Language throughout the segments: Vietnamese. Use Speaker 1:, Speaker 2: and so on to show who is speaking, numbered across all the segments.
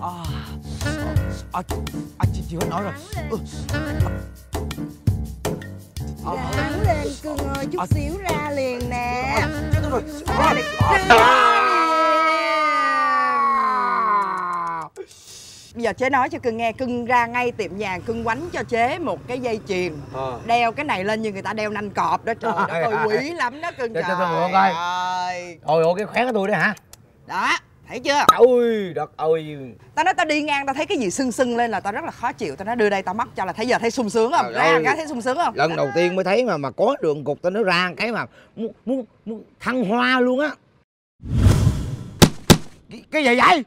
Speaker 1: à, à, à, chị chịu hết nổi rồi ừ.
Speaker 2: Ráng lên cưng ơi, chút
Speaker 1: À.
Speaker 2: xíu ra liền nè
Speaker 1: chết tôi rồi
Speaker 2: Ra liền,
Speaker 1: À.
Speaker 2: ra Bây giờ chế nói cho cưng nghe, cưng ra ngay tiệm vàng cưng quánh cho chế một cái dây chuyền
Speaker 1: Ờ.
Speaker 2: Đeo cái này lên như người ta đeo nanh cọp đó, trời đất
Speaker 1: Trời
Speaker 2: ơi, quý lắm đó cưng trời
Speaker 1: mượn coi.
Speaker 2: ơi
Speaker 1: Ôi ôi cái khóe của tôi đấy hả
Speaker 2: Đó, thấy chưa?
Speaker 1: Ôi đất ơi
Speaker 2: Tao nói tao đi ngang tao thấy cái gì sưng sưng lên là tao rất là khó chịu Tao nói đưa đây tao móc cho là thấy giờ thấy sung sướng không?
Speaker 1: Trời
Speaker 2: Ra cái thấy sung sướng không?
Speaker 1: lần đầu tiên mới thấy mà mà có đường cục tao nó ra cái mà muốn muốn muốn thăng hoa luôn á cái, gì vậy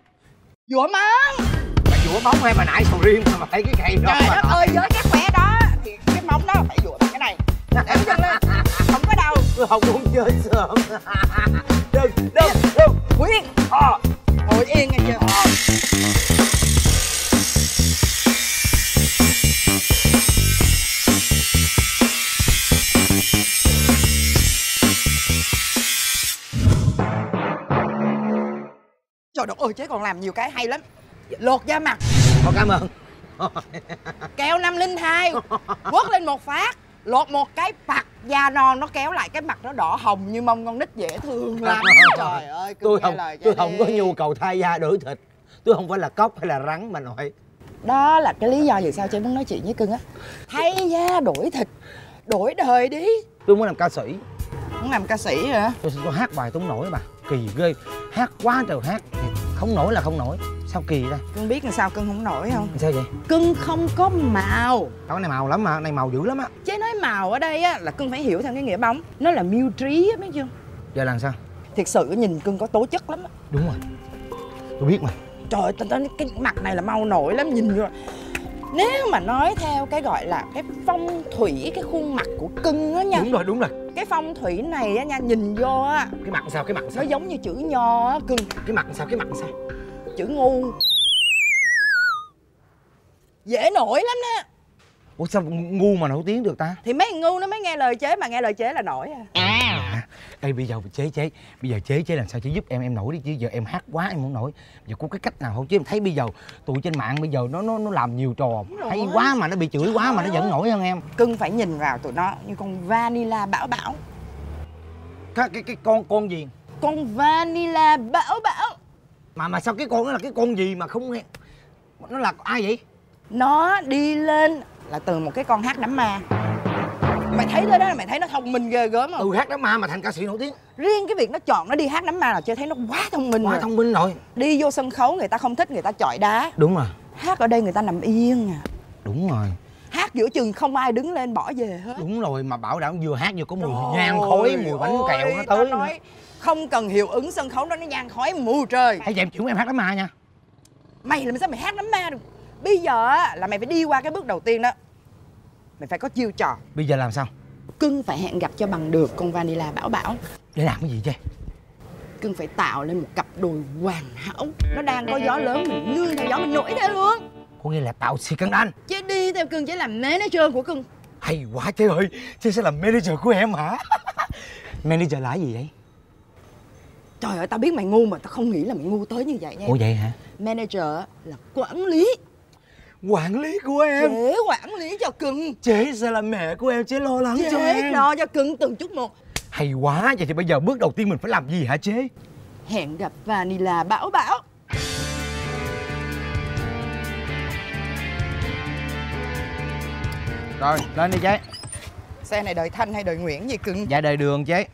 Speaker 2: Dũa
Speaker 1: mày dũa móng hay mà nãy sầu riêng mà thấy cái cây đó
Speaker 2: Trời đất ơi với cái khỏe đó Thì cái móng đó phải dũa bằng cái này. Để chân lên. Không có đâu.
Speaker 1: Tôi không muốn chơi sớm. Đừng đừng đừng
Speaker 2: Nguyên
Speaker 1: Ờ.
Speaker 2: Ngồi yên nghe chưa? Trời đất ơi chế còn làm nhiều cái hay lắm Lột da mặt.
Speaker 1: Thôi cảm ơn.
Speaker 2: Keo 502 Quất lên một phát. Lột một cái bạc da non nó kéo lại cái mặt nó đỏ hồng như mông con nít dễ thương lắm. Trời ơi
Speaker 1: tôi không tôi
Speaker 2: cha
Speaker 1: không có
Speaker 2: đi.
Speaker 1: nhu cầu thay da đổi thịt. Tôi không phải là cóc hay là rắn mà nội.
Speaker 2: Đó là cái lý do vì sao chị muốn nói chuyện với cưng á. Thay da đổi thịt. Đổi đời đi.
Speaker 1: Tôi muốn làm ca sĩ.
Speaker 2: Muốn làm ca sĩ hả?
Speaker 1: Tôi tôi hát bài tôi không nổi bà. Kỳ ghê. Hát quá trời hát. Không nổi là không nổi sao kỳ ta?
Speaker 2: Cưng biết làm sao cưng không nổi không?
Speaker 1: Sao vậy?
Speaker 2: Cưng không có màu.
Speaker 1: Cái này màu lắm mà này màu dữ lắm á.
Speaker 2: Chế nói màu ở đây á là cưng phải hiểu theo cái nghĩa bóng. Nó là miêu trí á biết chưa?
Speaker 1: Giờ làm sao?
Speaker 2: Thiệt sự nhìn cưng có tố chất lắm á.
Speaker 1: Đúng rồi. Tôi biết mà.
Speaker 2: Trời ơi, tao cái mặt này là mau nổi lắm nhìn vô. Nếu mà nói theo cái gọi là cái phong thủy cái khuôn mặt của cưng á nha.
Speaker 1: Đúng rồi đúng rồi.
Speaker 2: Cái phong thủy này á nha nhìn vô á.
Speaker 1: Cái mặt sao cái mặt
Speaker 2: Nó
Speaker 1: sao
Speaker 2: giống như chữ nho á cưng.
Speaker 1: Cái mặt sao cái mặt sao
Speaker 2: Chữ ngu. Dễ nổi lắm đó.
Speaker 1: Ủa sao ngu mà nổi tiếng được ta?
Speaker 2: Thì mấy thằng ngu nó mới nghe lời chế mà nghe lời chế là nổi à.
Speaker 1: À đây bây giờ chế chế bây giờ chế chế làm sao chế giúp em em nổi đi chứ giờ em hát quá em không nổi. Giờ có cái cách nào không? Chứ em thấy bây giờ tụi trên mạng bây giờ nó nó nó làm nhiều trò hay quá mà nó bị chửi quá mà nó vẫn nổi hơn em.
Speaker 2: Cưng phải nhìn vào tụi nó như con vanilla bảo bảo
Speaker 1: cái cái cái con con gì?
Speaker 2: Con vanilla bảo bảo
Speaker 1: mà mà sao cái con đó là cái con gì mà không nó là ai vậy?
Speaker 2: Nó đi lên là từ một cái con hát đám ma. Mày thấy tới đó là mày thấy nó thông minh ghê gớm không?
Speaker 1: từ hát đám ma mà thành ca sĩ nổi tiếng.
Speaker 2: Riêng cái việc nó chọn nó đi hát đám ma là chưa thấy nó quá thông minh
Speaker 1: quá
Speaker 2: rồi.
Speaker 1: thông minh rồi.
Speaker 2: Đi vô sân khấu người ta không thích người ta chọi đá.
Speaker 1: Đúng rồi.
Speaker 2: Hát ở đây người ta nằm yên à.
Speaker 1: Đúng rồi
Speaker 2: Hát giữa chừng không ai đứng lên bỏ về hết.
Speaker 1: Đúng rồi mà bảo đảm vừa hát vừa có mùi
Speaker 2: Trời
Speaker 1: nhang khói mùi bánh
Speaker 2: ơi,
Speaker 1: kẹo nó tới
Speaker 2: nói, Không cần hiệu ứng sân khấu đó nó nhang khói mù trời.
Speaker 1: Hay vậy em em hát đám ma nha.
Speaker 2: Mày làm sao mày hát đám ma được? Bây giờ á, là mày phải đi qua cái bước đầu tiên đó. Mày phải có chiêu trò.
Speaker 1: Bây giờ làm sao?
Speaker 2: Cưng phải hẹn gặp cho bằng được con Vanilla Bảo Bảo.
Speaker 1: Để làm cái gì chứ?
Speaker 2: Cưng phải tạo lên một cặp đôi hoàn hảo. Nó đang có gió lớn mình nương theo gió mình nổi theo luôn
Speaker 1: có nghĩa là tạo scandal
Speaker 2: Chứ đi theo cưng chỉ làm manager của cưng
Speaker 1: hay quá chế ơi chế sẽ làm manager của em hả? Manager là gì vậy?
Speaker 2: Trời ơi tao biết mày ngu mà tao không nghĩ là mày ngu tới như vậy nha.
Speaker 1: Ủa vậy hả?
Speaker 2: Manager là quản lý.
Speaker 1: Quản lý của em.
Speaker 2: Chế quản lý cho cưng
Speaker 1: chế sẽ là mẹ của em chế lo lắng cho
Speaker 2: Chế
Speaker 1: em.
Speaker 2: lo cho cưng từng chút một.
Speaker 1: Hay quá vậy thì bây giờ bước đầu tiên mình phải làm gì hả chế?
Speaker 2: Hẹn gặp Vanilla Bảo Bảo
Speaker 1: rồi lên đi chế
Speaker 2: Xe này đời Thanh hay đời Nguyễn gì cưng?
Speaker 1: Dạ đời đường chế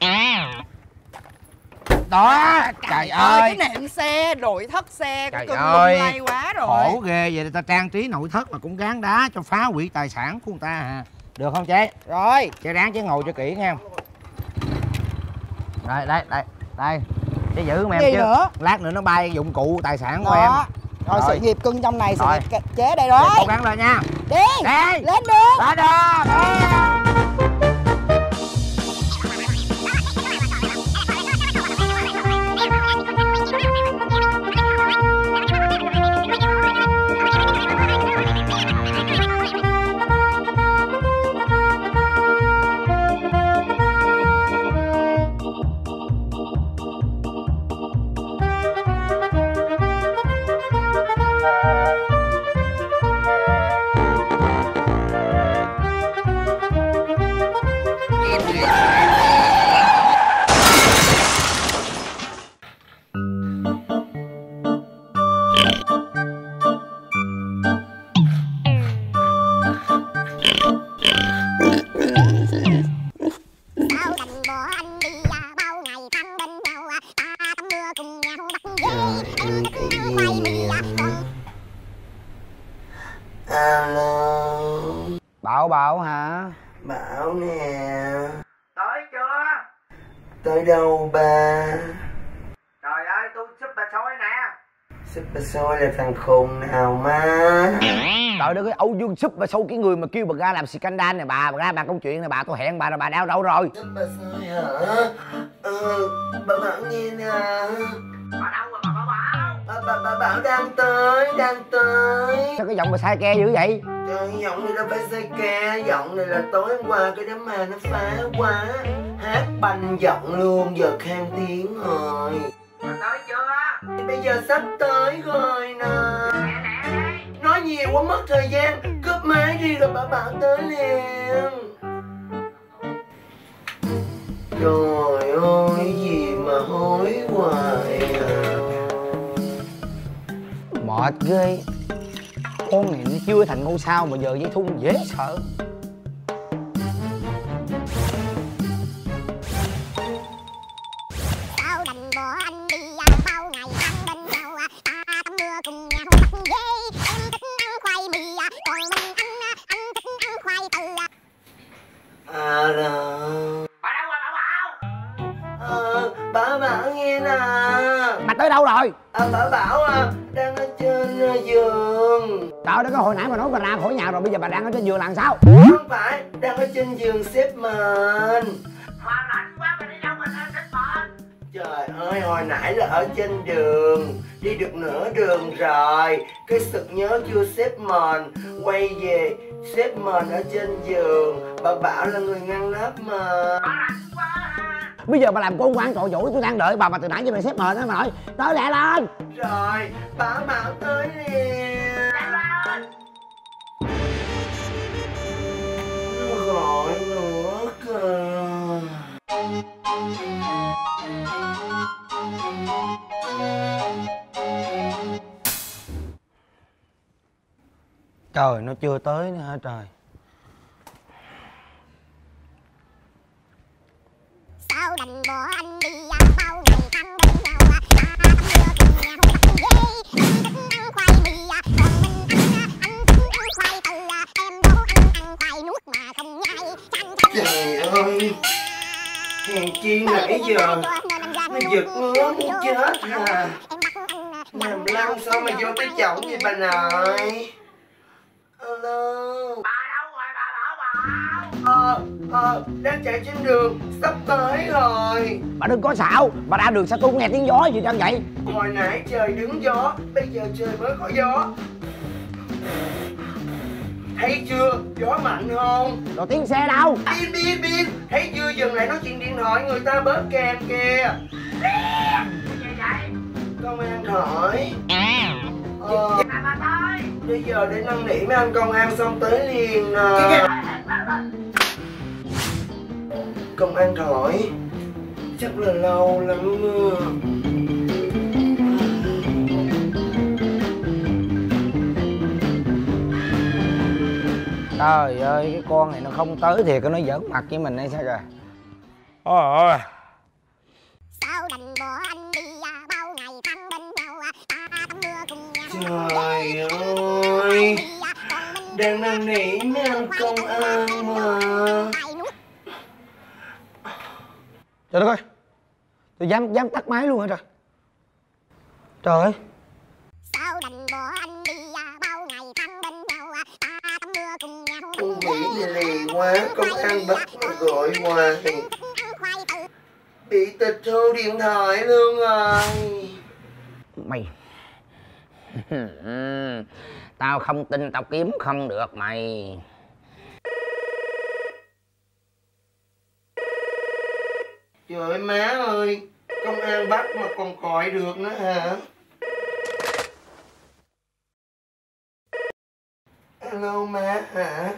Speaker 1: đó trời ơi
Speaker 2: cái nệm xe nội thất xe của cưng
Speaker 1: ơi,
Speaker 2: lung lay quá rồi.
Speaker 1: Khổ ghê vậy ta trang trí nội thất mà cũng gán đá cho phá hủy tài sản của người ta à. Được không chế
Speaker 2: rồi.
Speaker 1: Chế ráng chế ngồi cho kỹ nghe rồi đây đây đây chế giữ em chứ.
Speaker 2: nữa?
Speaker 1: lát nữa nó bay dụng cụ tài sản của
Speaker 2: đó.
Speaker 1: em
Speaker 2: Rồi. sự nghiệp cưng trong này sự nghiệp chế đây
Speaker 1: Rồi, cố gắng lên nha.
Speaker 2: Đi.
Speaker 1: Đi.
Speaker 2: lên đường.
Speaker 1: Lên đường Âu Dương super sâu cái người mà kêu bà ra làm scandal này bà Bà ra bàn câu chuyện này bà tôi hẹn bà là bà đeo đâu rồi.
Speaker 3: Super Sôi hả? Ừ Bà Bảo nghe nè.
Speaker 1: Bà đâu rồi bà Bảo
Speaker 3: bà, bà, bà Bảo đang tới Đang tới.
Speaker 1: Sao cái giọng mà sai ke dữ vậy?
Speaker 3: Trời giọng này đâu phải xây ca Giọng này là tối hôm qua cái đám ma nó phá quá. Hát banh giọng luôn Giờ khang tiếng rồi.
Speaker 1: Bà tới chưa?
Speaker 3: Thì bây giờ sắp tới rồi nè. Nói nhiều quá mất thời gian Cướp máy đi rồi bà Bảo tới liền. Trời ơi, gì mà hối hoài à.
Speaker 1: Mệt ghê. Con này nó chưa thành ngôi sao mà giờ dây thun dễ sợ.
Speaker 3: Alo
Speaker 1: Bà đâu rồi Bảo Bảo?
Speaker 3: Ờ, bà Bảo nghe nè
Speaker 1: Bà tới đâu rồi?
Speaker 3: à, Bà Bảo à, đang ở trên à, giường
Speaker 1: Trời đất ơi hồi nãy bà nói bà ra khỏi nhà rồi bây giờ bà đang ở trên giường làm sao?
Speaker 3: Không phải, đang ở trên giường xếp mền
Speaker 1: Mà lạnh quá bà đi đâu mà lên trên mền
Speaker 3: Trời ơi, hồi nãy là ở trên đường Đi được nửa đường rồi Cái sực nhớ chưa xếp mền Quay về xếp mền ở trên giường Bà Bảo là người ngăn nắp mà.
Speaker 1: Bây giờ bà làm con quan trội dỗi tôi đang đợi bà mà từ nãy giờ bà xếp mền đó mà nói Tới lẹ lên.
Speaker 3: Rồi, bà Bảo tới Nó gọi nữa kìa
Speaker 1: Trời nó chưa tới nữa hả trời?
Speaker 4: Sao đành bỏ anh đi à, bao ngày ăn bên nhau à, ta tắm mưa cùng nhau bắt Em thích ăn khoai mì à, còn mình anh à, anh thích ăn khoai từ à, Em đố anh ăn khoai nuốt mà không nhai. Chanh chanh.
Speaker 3: Trời ơi Hèn chi nãy giờ Nó giật ngứa muốn chết à. Nằm lăn sao mà vô tới chổng vậy bà nội Alo
Speaker 1: Bà đâu rồi? Bà Bảo Bảo
Speaker 3: Ờ, ờ, đang chạy trên đường, sắp tới rồi.
Speaker 1: Bà đừng có xạo. Bà ra đường sao tôi không nghe tiếng gió gì trơn vậy?
Speaker 3: Hồi nãy trời đứng gió, bây giờ trời mới có gió. Thấy chưa, gió mạnh không?
Speaker 1: Rồi tiếng xe đâu?
Speaker 3: Biết, biết, biết Thấy chưa, dừng lại nói chuyện điện thoại người ta bớt kèm kìa. Công an hỏi. Ờ, bây giờ để năn nỉ mấy anh công an xong tới liền nè Công an hỏi. Chắc là lâu lắm
Speaker 1: Trời ơi cái con này nó không tới thì nó giỡn mặt với mình hay sao kìa? Ôi ôi.
Speaker 4: Sao đành bỏ
Speaker 3: Trời ơi. Đang năn nỉ mấy anh công an mà.
Speaker 1: Trời đất ơi. Tôi dám dám tắt máy luôn hả trời? Trời ơi.
Speaker 4: Sao đành bỏ anh đi à, bao ngày ăn bên nhau à, ta tắm mưa cùng nhau.
Speaker 3: Con nghĩ này lì quá Công an bắt gọi hoài. Bị tịch thu điện thoại luôn rồi.
Speaker 1: Mày Tao không tin tao kiếm không được mày.
Speaker 3: Trời má ơi, Công an bắt mà còn còi được nữa hả? Alo má hả?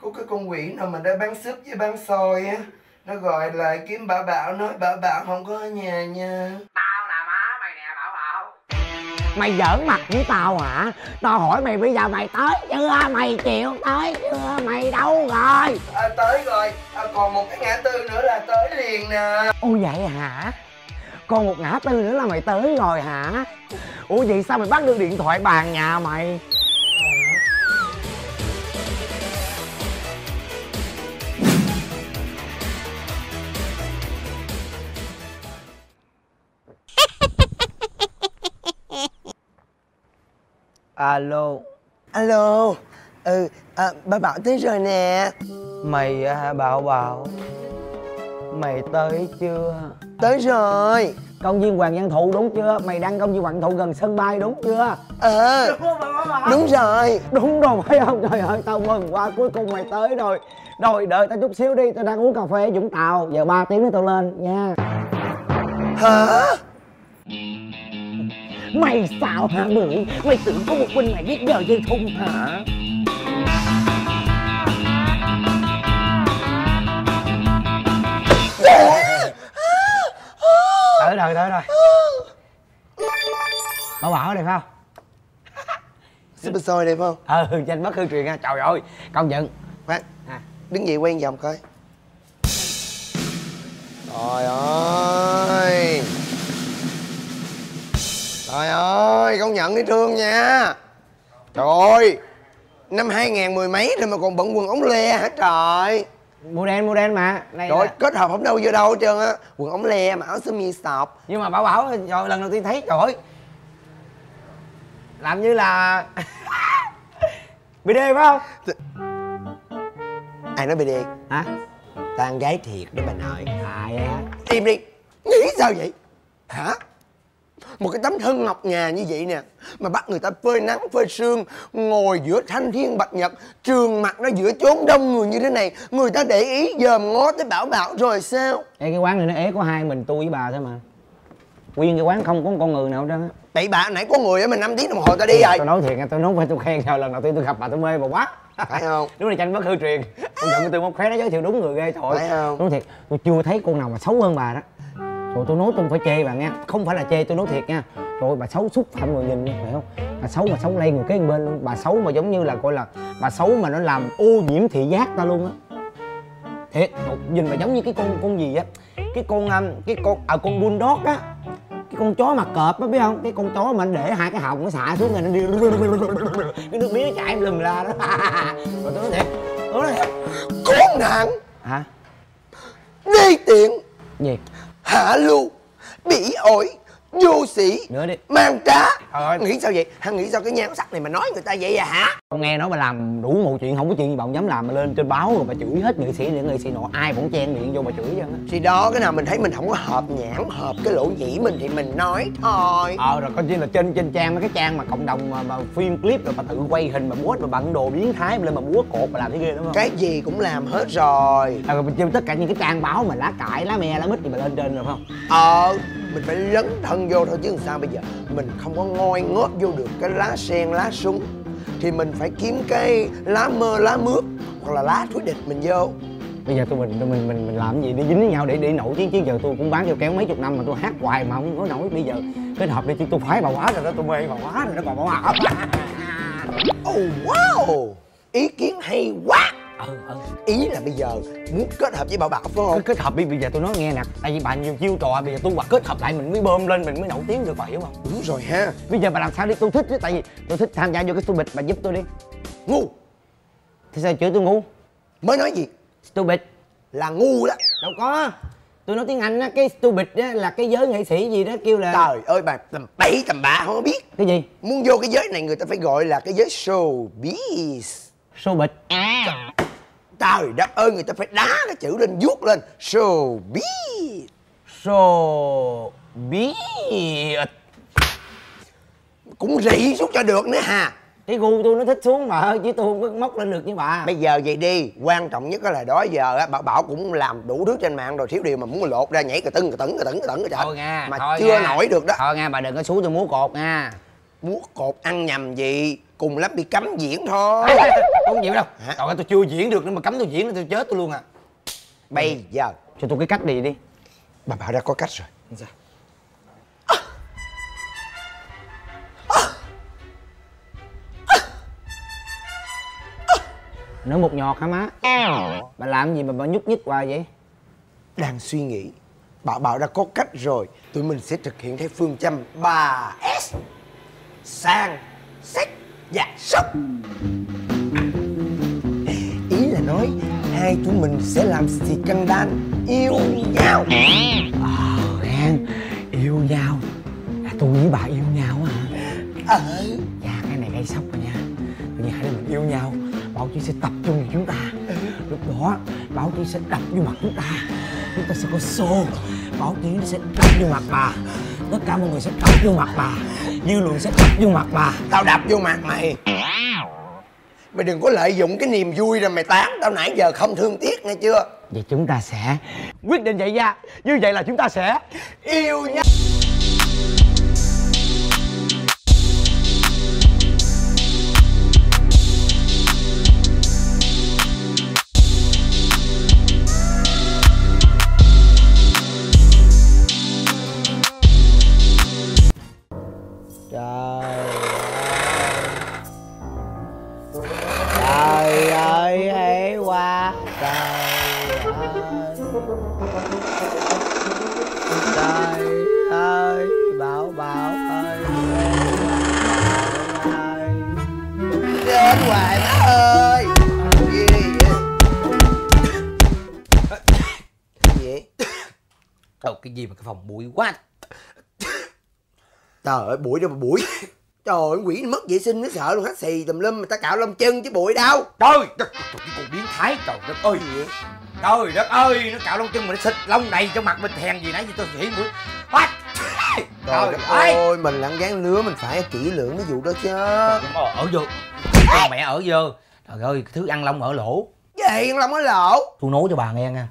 Speaker 3: Có cái con quỷ nào mà đã bán súp với bán xôi á? Nó gọi lại kiếm bà Bảo, nói bà Bảo không có ở nhà nha.
Speaker 1: Mày giỡn mặt với tao hả? Tao hỏi mày bây giờ mày tới chưa? Mày chịu tới chưa? Mày đâu rồi?
Speaker 3: À, Tới rồi. À, Còn một cái ngã tư nữa là tới liền nè.
Speaker 1: Ồ vậy hả? Còn một ngã tư nữa là mày tới rồi hả? Ủa vậy sao mày bắt được điện thoại bàn nhà mày alo.
Speaker 3: Alo. Ừ à, ba bảo tới rồi nè.
Speaker 1: Mày hả bảo bảo. Mày tới chưa?
Speaker 3: Tới rồi.
Speaker 1: Công viên hoàng văn thụ đúng chưa? Mày đăng công viên hoàng thụ gần sân bay đúng chưa?
Speaker 3: Ờ. Đúng rồi.
Speaker 1: Đúng rồi phải không? Trời ơi tao mừng quá cuối cùng mày tới rồi. Rồi đợi tao chút xíu đi tao đang uống cà phê ở vũng tàu. Giờ ba tiếng nữa tao lên nha.
Speaker 3: Hả
Speaker 1: mày xạo hả bưởi mày tưởng có một mình mày biết giờ dây thun hả? Tới rồi tới rồi. Bảo bảo phải không?
Speaker 3: Super soi đẹp không?
Speaker 1: Ừ danh bất hư truyền ha trời ơi công nhận.
Speaker 3: Khoan
Speaker 1: À.
Speaker 3: đứng dậy quen vòng coi. Trời ơi trời ơi công nhận thấy thương nha. Trời ơi năm 2000 mười mấy rồi mà còn bận quần ống le hả trời?
Speaker 1: Mua đen mua đen mà này
Speaker 3: trời
Speaker 1: là-
Speaker 3: kết hợp không đâu vô đâu hết trơn á. Quần ống le mà áo sơ mi sọc
Speaker 1: nhưng mà bảo bảo rồi lần đầu tiên thấy trời ơi. Làm như là bd phải không?
Speaker 3: Ai nói bd
Speaker 1: hả?
Speaker 3: Tan gái thiệt đó bà nội.
Speaker 1: À vậy hả
Speaker 3: im đi. Nghĩ sao vậy? Hả một cái tấm thân ngọc ngà như vậy nè mà bắt người ta phơi nắng phơi sương ngồi giữa thanh thiên bạch nhật trường mặt nó giữa chốn đông người như thế này người ta để ý dòm ngó tới bảo bảo rồi sao?
Speaker 1: Ê, cái quán này nó ế có hai mình tôi với bà thôi mà. Nguyên cái quán không có con người nào hết trơn á.
Speaker 3: Bậy bạ nãy có người á mà 5 tiếng đồng hồ ta đi rồi
Speaker 1: tôi nói thiệt nha tôi nói phải tôi khen rồi lần đầu tiên tôi gặp bà tôi mê bà quá.
Speaker 3: Phải không?
Speaker 1: đúng là tranh bất hư truyền. Tôi nhận tôi móc khóe nó giới thiệu đúng người ghê thôi
Speaker 3: Phải không?
Speaker 1: nói thiệt tôi chưa thấy con nào mà xấu hơn bà đó rồi tôi nói tôi không phải chê bà nghe. Không phải là chê tôi nói thiệt nha. Rồi bà xấu xúc phạm người nhìn phải không? Bà xấu mà xấu lây người kế bên luôn. Bà xấu mà giống như là coi là bà xấu mà nó làm ô nhiễm thị giác ta luôn á. Thiệt nhìn mà giống như cái con con gì á? Cái con um, cái con à con bulldog á. Cái con chó mặt cọp á biết không? Cái con chó mà anh để hai cái họng nó xả xuống rồi nó đi cái nước miếng nó chảy lùm la đó. Rồi tôi nói thiệt tôi nói thiệt.
Speaker 3: Khốn nạn.
Speaker 1: Hả?
Speaker 3: Đê tiện.
Speaker 1: Gì
Speaker 3: hạ lưu bỉ ổi vô sĩ.
Speaker 1: Nữa đi.
Speaker 3: Mang trá.
Speaker 1: Trời ơi.
Speaker 3: nghĩ sao vậy? Hắn nghĩ sao cái nhan sắc này mà nói người ta vậy à hả?
Speaker 1: Con nghe nói bà làm đủ một chuyện không có chuyện gì bà không dám làm mà lên trên báo rồi bà chửi hết nghệ sĩ những nghệ sĩ nọ ai cũng chen miệng vô bà chửi á.
Speaker 3: Thì đó cái nào mình thấy mình không có hợp nhãn hợp cái lỗ nhĩ mình thì mình nói thôi.
Speaker 1: Ờ rồi coi như là trên trên trang mấy cái trang mà cộng đồng mà, mà phim clip rồi bà tự quay hình mà múa mà bận đồ biến thái lên mà múa cột bà làm thấy ghê đúng không?
Speaker 3: Cái gì cũng làm hết rồi.
Speaker 1: À, rồi trên tất cả những cái trang báo mà lá cải lá me lá mít thì bà lên trên rồi phải không?
Speaker 3: Ờ mình phải lấn thân vô thôi chứ làm sao bây giờ? Mình không có ngoi ngót vô được cái lá sen lá súng. Thì mình phải kiếm cái lá mơ lá mướp hoặc là lá thúi địch mình vô.
Speaker 1: Bây giờ tụi mình tụi mình mình mình làm gì để dính với nhau để để nổi chứ chứ giờ tôi cũng bán keo kéo mấy chục năm mà tôi hát hoài mà không có nổi. Bây giờ kết hợp đi chứ tôi phái bà quá rồi đó tôi mê bà quá rồi đó còn bà quá.
Speaker 3: Oh wow! Ý kiến hay quá
Speaker 1: ừ ừ.
Speaker 3: Ý là bây giờ muốn kết hợp với bảo bảo phải không?
Speaker 1: Kết, hợp bây giờ tôi nói nghe nè. Tại vì bà nhiều chiêu trò bây giờ tôi hoặc kết hợp lại mình mới bơm lên mình mới nổi tiếng được bà hiểu không?
Speaker 3: Đúng rồi ha.
Speaker 1: Bây giờ bà làm sao đi? Tôi thích chứ tại vì tôi thích tham gia vô cái stupid. Bà giúp tôi đi.
Speaker 3: Ngu.
Speaker 1: Thì sao chửi tôi ngu?
Speaker 3: Mới nói gì?
Speaker 1: Stupid.
Speaker 3: Là ngu đó.
Speaker 1: Đâu có. Tôi nói tiếng anh á cái stupid á là cái giới nghệ sĩ gì đó kêu là
Speaker 3: trời ơi bà tầm bậy tầm bạ không biết.
Speaker 1: Cái gì?
Speaker 3: Muốn vô cái giới này người ta phải gọi là cái giới showbiz.
Speaker 1: Showbiz.
Speaker 3: Trời đất ơi người ta phải đá cái chữ lên vuốt lên. Showbiz
Speaker 1: showbiz
Speaker 3: cũng rị xuống cho được nữa hà
Speaker 1: cái gu tôi nó thích xuống mà chứ tôi không có móc lên được như bà.
Speaker 3: Bây giờ vậy đi quan trọng nhất là đó giờ á bảo bảo cũng làm đủ thứ trên mạng rồi thiếu điều mà muốn lột ra nhảy cà tưng cà tấn cà tấn cà tấn
Speaker 1: thôi nha
Speaker 3: mà
Speaker 1: thôi
Speaker 3: chưa
Speaker 1: nha.
Speaker 3: nổi được đó.
Speaker 1: Thôi nha bà đừng có xuống tôi múa cột nha.
Speaker 3: Muốn cột ăn nhầm gì cùng lắm bị cấm diễn thôi.
Speaker 1: Không chịu đâu.
Speaker 3: Hả?
Speaker 1: ơi tôi chưa diễn được nữa mà cấm tôi diễn là tôi chết tôi luôn à.
Speaker 3: Bây giờ.
Speaker 1: Cho tôi cái cách gì đi.
Speaker 3: Bà bảo đã có cách rồi.
Speaker 1: Sao? Nữa một nhọt hả má? Bà làm gì mà bà nhúc nhích hoài vậy?
Speaker 3: Đang suy nghĩ. Bảo bảo đã có cách rồi. Tụi mình sẽ thực hiện theo phương châm 3S sang sách và sốc. Ý là nói hai tụi mình sẽ làm scandal yêu nhau.
Speaker 1: Ờ khen yêu nhau. Là tôi với bà yêu nhau hả?
Speaker 3: Ờ.
Speaker 1: Dạ cái này gây sốc
Speaker 5: báo chí sẽ tập trung vào chúng ta. Lúc đó báo chí sẽ đập vô mặt chúng ta. Chúng ta sẽ có báo chí nó sẽ đập vô mặt bà tất cả mọi người sẽ đập vô mặt bà. Dư luận sẽ đập vô mặt bà.
Speaker 3: Tao đập vô mặt mày. Mày đừng có lợi dụng cái niềm vui rồi mày tán. Tao nãy giờ không thương tiếc nghe chưa?
Speaker 5: Vậy chúng ta sẽ quyết định vậy ra như vậy là chúng ta sẽ
Speaker 3: Yêu nhau
Speaker 5: Trời ơi
Speaker 1: bụi
Speaker 3: đâu mà bụi. Trời ơi quỷ mất vệ sinh nó sợ luôn hết xì tùm lum mà ta cạo lông chân chứ bụi đâu.
Speaker 1: Trời đất trời, cái con biến thái trời đất ơi. Trời đất ơi nó cạo lông chân mà nó xịt lông đầy trong mặt mình thèn gì nãy giờ tôi nghĩ mũi. What?
Speaker 3: Trời
Speaker 1: Trời
Speaker 3: đất
Speaker 1: ơi.
Speaker 3: ơi mình lặn gán lứa mình phải kỹ lưỡng cái vụ đó chứ.
Speaker 1: Ờ, ở vô. Con mẹ ở vô. Trời ơi thứ ăn lông ở lỗ.
Speaker 3: Vậy Long nói lộ
Speaker 1: tôi nói cho bà nghe nha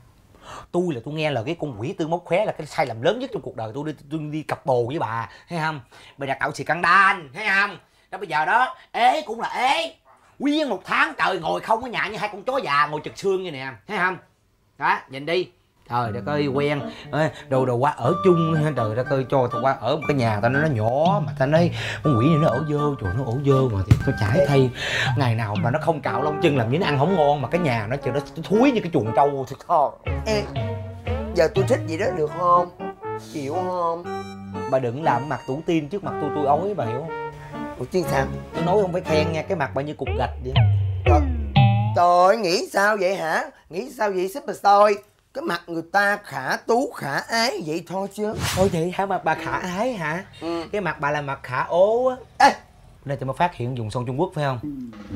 Speaker 1: tôi là tôi nghe là cái con quỷ tư móc khóe là cái sai lầm lớn nhất trong cuộc đời tôi đi tôi đi cặp bồ với bà, thấy không? Bây giờ cậu xì căng đan, thấy không? Đó, bây giờ đó, ế cũng là ế. Nguyên một tháng trời ngồi không ở nhà như hai con chó già ngồi trực xương như nè, thấy không? Đó, nhìn đi trời đất ơi quen. Đồ đồ qua ở chung trời đất ơi cho tao qua ở một cái nhà tao nói nó nhỏ mà tao nói con quỷ này nó ở dơ trời nó ở dơ mà thì tôi chải thay. Ngày nào mà nó không cạo lông chân làm như nó ăn không ngon mà cái nhà nó trời nó thúi như cái chuồng trâu thì thôi
Speaker 3: Ê Giờ tôi thích gì đó được không? Chịu không?
Speaker 1: Bà đừng làm mặt tủ tin trước mặt tôi tôi ói bà hiểu không?
Speaker 3: Ủa chứ sao?
Speaker 1: Tôi nói không phải khen nha cái mặt bà như cục gạch vậy.
Speaker 3: Trời, trời ơi, nghĩ sao vậy hả? Nghĩ sao vậy Superstar Cái mặt người ta khả tú khả ái vậy thôi chứ.
Speaker 1: Thôi vậy hả mặt bà khả ái hả?
Speaker 3: Ừ.
Speaker 1: cái mặt bà là mặt khả ố á.
Speaker 3: Ê!
Speaker 1: Nên tôi mới phát hiện dùng son trung quốc phải không?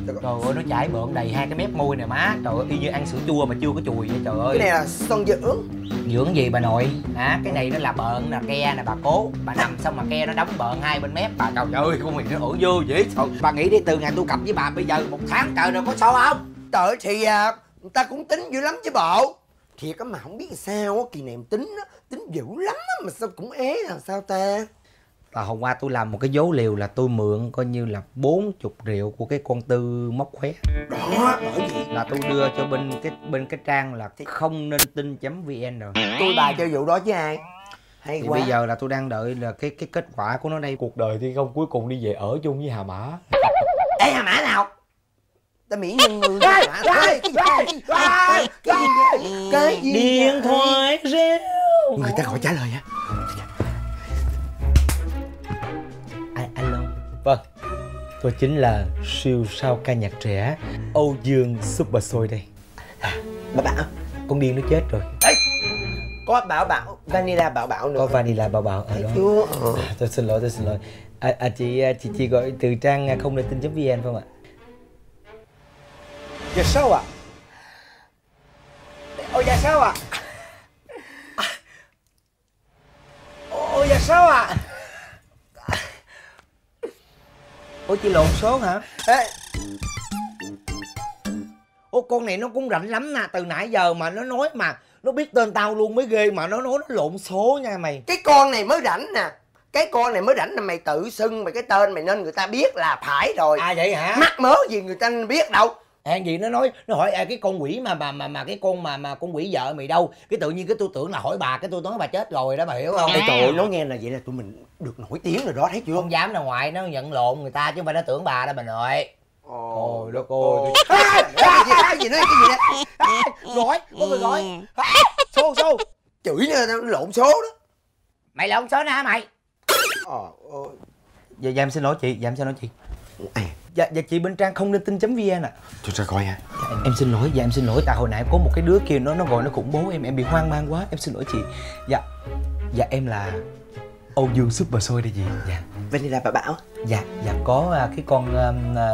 Speaker 1: Trời ơi nó chảy bợn đầy hai cái mép môi nè má. Trời ơi y như ăn sữa chua mà chưa có chùi vậy trời
Speaker 3: Cái
Speaker 1: ơi
Speaker 3: này là son dưỡng.
Speaker 1: Dưỡng gì bà nội? Hả? Cái này nó là bợn nè ke nè bà cố. Bà nằm xong mà ke nó đóng bợn hai bên mép. Bà trời ơi con mình nó ổ vô dễ sợ. Bà nghĩ đi từ ngày tôi cặp với bà bây giờ một tháng trời rồi có sao không?
Speaker 3: Trời thì à, người ta cũng tính dữ lắm chứ bộ Thiệt á mà không biết sao á Kỳ này em tính á Tính dữ lắm á Mà sao cũng ế là sao ta?
Speaker 1: Là hôm qua tôi làm một cái dấu liều là tôi mượn coi như là 40 triệu của cái con tư móc khóe.
Speaker 3: Đó bởi vì
Speaker 1: là tôi đưa cho bên cái bên cái trang là không nên tin vn rồi.
Speaker 3: Tôi bài cho vụ đó chứ ai? Hay
Speaker 1: thì
Speaker 3: quá.
Speaker 1: bây giờ là tôi đang đợi là cái cái kết quả của nó đây. Cuộc đời thì không cuối cùng đi về ở chung với hà mã.
Speaker 3: Ê hà mã nào Ta mỹ nhân người cái gì cái gì cái gì cái gì
Speaker 1: điện thoại reo
Speaker 3: Người ta gọi trả lời á.
Speaker 1: À, alo? Vâng tôi chính là siêu sao ca nhạc trẻ âu dương super sôi đây.
Speaker 3: Bà bảo.
Speaker 1: Con điên nó chết rồi.
Speaker 3: Ê Có bảo bảo Vanilla bảo bảo nữa.
Speaker 1: Có vanilla bao bảo ở
Speaker 3: Thấy
Speaker 1: đó.
Speaker 3: chưa.
Speaker 1: À, tôi xin lỗi tôi xin lỗi. À, à, chị à, chị chị gọi từ trang à, không nên tin vn phải không ạ dạ sao ạ? Ôi dạ sao À. ôi dạ sao ạ? Ôi chị lộn số hả?
Speaker 3: Ê!
Speaker 1: Ô con này nó cũng rảnh lắm nè. Từ nãy giờ mà nó nói mà nó biết tên tao luôn mới ghê mà nó nói nó lộn số nha mày.
Speaker 3: Cái con này mới rảnh nè. Cái con này mới rảnh là mày tự xưng mày cái tên mày nên người ta biết là phải rồi.
Speaker 1: À vậy hả?
Speaker 3: Mắc mớ gì người ta biết đâu
Speaker 1: Hèn gì nó nói nó hỏi à, cái con quỷ mà mà mà mà cái con mà mà con quỷ vợ mày đâu? Cái tự nhiên cái tôi tưởng là hỏi bà cái tôi nói bà chết rồi đó bà hiểu không?
Speaker 3: Ê trời ơi, nói nghe là vậy là tụi mình được nổi tiếng rồi đó thấy chưa?
Speaker 1: Không dám ra ngoài nó nhận lộn người ta chứ không phải nó tưởng bà đó bà nội.
Speaker 3: Ôi
Speaker 1: đất ơi.
Speaker 3: Ê, cái gì cái gì nữa cái gì nữa
Speaker 1: gọi có người gọi. Xô xô
Speaker 3: Chửi nữa tao lộn số đó.
Speaker 1: Mày lộn số nè hả mày?
Speaker 3: Ờ
Speaker 1: dạ, dạ em xin lỗi chị dạ em xin lỗi chị.
Speaker 3: À,
Speaker 1: dạ dạ chị bên trang không nên tin vn ạ
Speaker 3: tôi ra coi ha.
Speaker 1: Dạ, em, em xin lỗi dạ em xin lỗi. Tại hồi nãy có một cái đứa kia nó nó gọi nó khủng bố em em bị hoang mang quá. Em xin lỗi chị. Dạ dạ em là
Speaker 6: Âu Dương Super Sôi đây gì dạ.
Speaker 3: Vanilla Bảo Bảo.
Speaker 6: Dạ dạ có à, cái con um, à,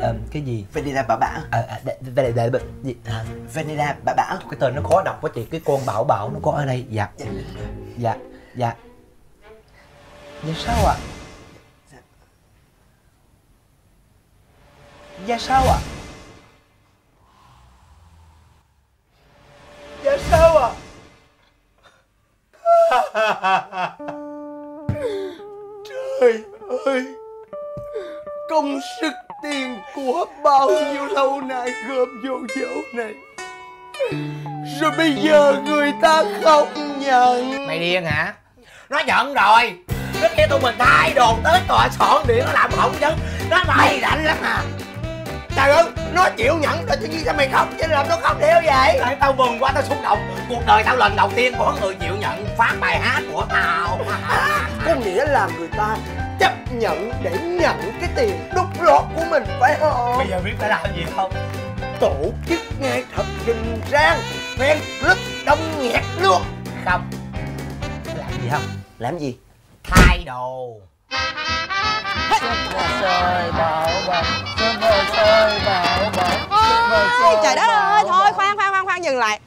Speaker 6: à, cái gì?
Speaker 3: Vanilla Bảo Bảo.
Speaker 6: À, à, để, để, gì? À,
Speaker 3: Vanilla Bảo Bảo.
Speaker 6: Cái tên nó khó đọc quá chị. Cái con bảo bảo nó có ở đây. Dạ. Dạ dạ. Dạ sao ạ dạ sao ạ? Dạ sao ạ?
Speaker 3: Trời ơi! Công sức tiền của bao nhiêu lâu nay gom vô chỗ này. Rồi bây giờ người ta không nhận.
Speaker 6: Mày điên hả? Nó nhận rồi. Nó kêu tụi mình thay đồ tới tòa soạn điện nó làm hỏng chứ. Nó mày rảnh lắm à.
Speaker 3: Trời ơi Nó chịu nhận rồi tự nhiên sao mày khóc chứ? Làm nó khóc đeo vậy?
Speaker 6: Tại tao mừng quá tao xúc động. Cuộc đời tao lần đầu tiên có người chịu nhận phát bài hát của tao.
Speaker 3: Có nghĩa là người ta chấp nhận để nhận cái tiền đút lót của mình phải không?
Speaker 6: Bây giờ biết phải làm gì không?
Speaker 3: Tổ chức nghe thật rình rang Fan club đông nghẹt luôn
Speaker 6: Không. Làm gì không?
Speaker 3: Làm gì?
Speaker 6: Thay đồ
Speaker 2: Ôi, trời đất ơi thôi khoan khoan khoan khoan dừng lại.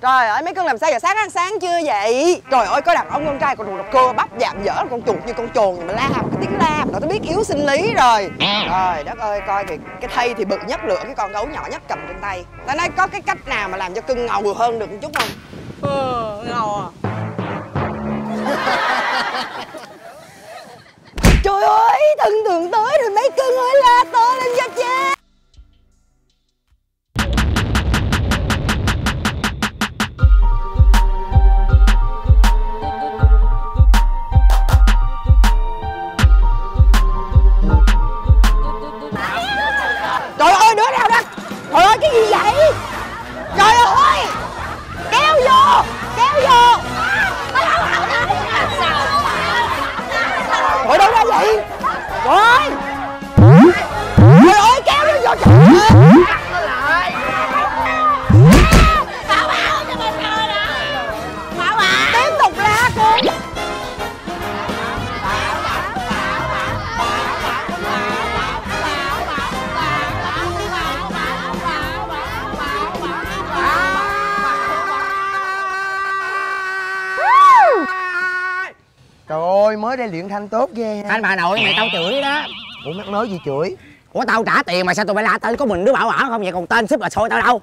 Speaker 2: Trời ơi mấy cưng làm sao giờ sáng ăn sáng chưa vậy? Trời ơi có đàn ông con trai còn đồ cơ bắp dạm dở con chuột như con chuồn mà la cái tiếng la Nó tôi biết yếu sinh lý rồi. Trời đất ơi coi kìa cái thây thì bự nhất lửa cái con gấu nhỏ nhất cầm trên tay. Ta nói có cái cách nào mà làm cho cưng ngầu hơn được một chút không? Ừ ngầu à Trời ơi, thần tượng tới rồi, mấy cưng ơi, la to lên cho cha Trời ơi, đứa nào đó? Trời ơi, cái gì vậy? Trời ơi Kéo vô Kéo vô. Trời ơi Trời ơi kéo nó vô trời ơi
Speaker 3: Ơi mới đây luyện thanh tốt ghê ha
Speaker 1: anh bà nội mày tao chửi đó
Speaker 3: Ủa mắc nói gì chửi
Speaker 1: ủa tao trả tiền mà sao tụi bay la tên có mình đứa bảo bảo không vậy còn tên ship là xôi tao đâu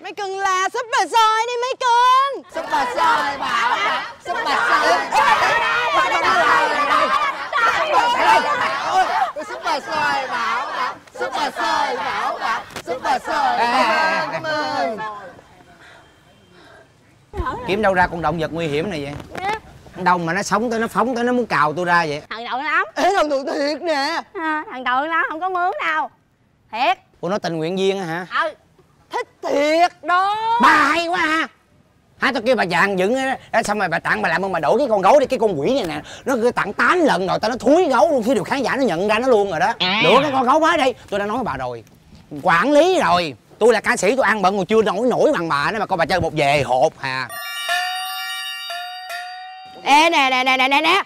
Speaker 2: Mấy cưng la super soi đi mấy cưng Super soi bảo Super soi
Speaker 3: Super soi bảo bảo Super soi bảo bảo Super soi Cảm ơn
Speaker 1: kiếm đâu ra con động vật nguy hiểm này vậy đâu mà nó sống tới nó phóng tới nó muốn cào tôi ra vậy?
Speaker 7: Thằng tượng lắm.
Speaker 3: Ê thằng tụi thiệt nè.
Speaker 7: À, thằng tượng lắm không có mướn đâu. Thiệt.
Speaker 1: Ủa nó tình nguyện viên hả?
Speaker 7: Ừ.
Speaker 2: Thích thiệt đó.
Speaker 1: Bà hay quá ha. Hai tao kêu bà dàn dựng á. Xong rồi bà tặng bà làm ơn bà đổi cái con gấu đi cái con quỷ này nè. Nó cứ tặng 8 lần rồi tao nó thúi gấu luôn. Khi được khán giả nó nhận ra nó luôn rồi đó. Lựa cái con gấu mới đi. Tôi đã nói với bà rồi. Quản lý rồi. Tôi là ca sĩ tôi ăn bận còn chưa nổi nổi bằng bà nữa mà. Coi bà chơi một về hộp hà
Speaker 2: Ê nè nè nè nè nè nè.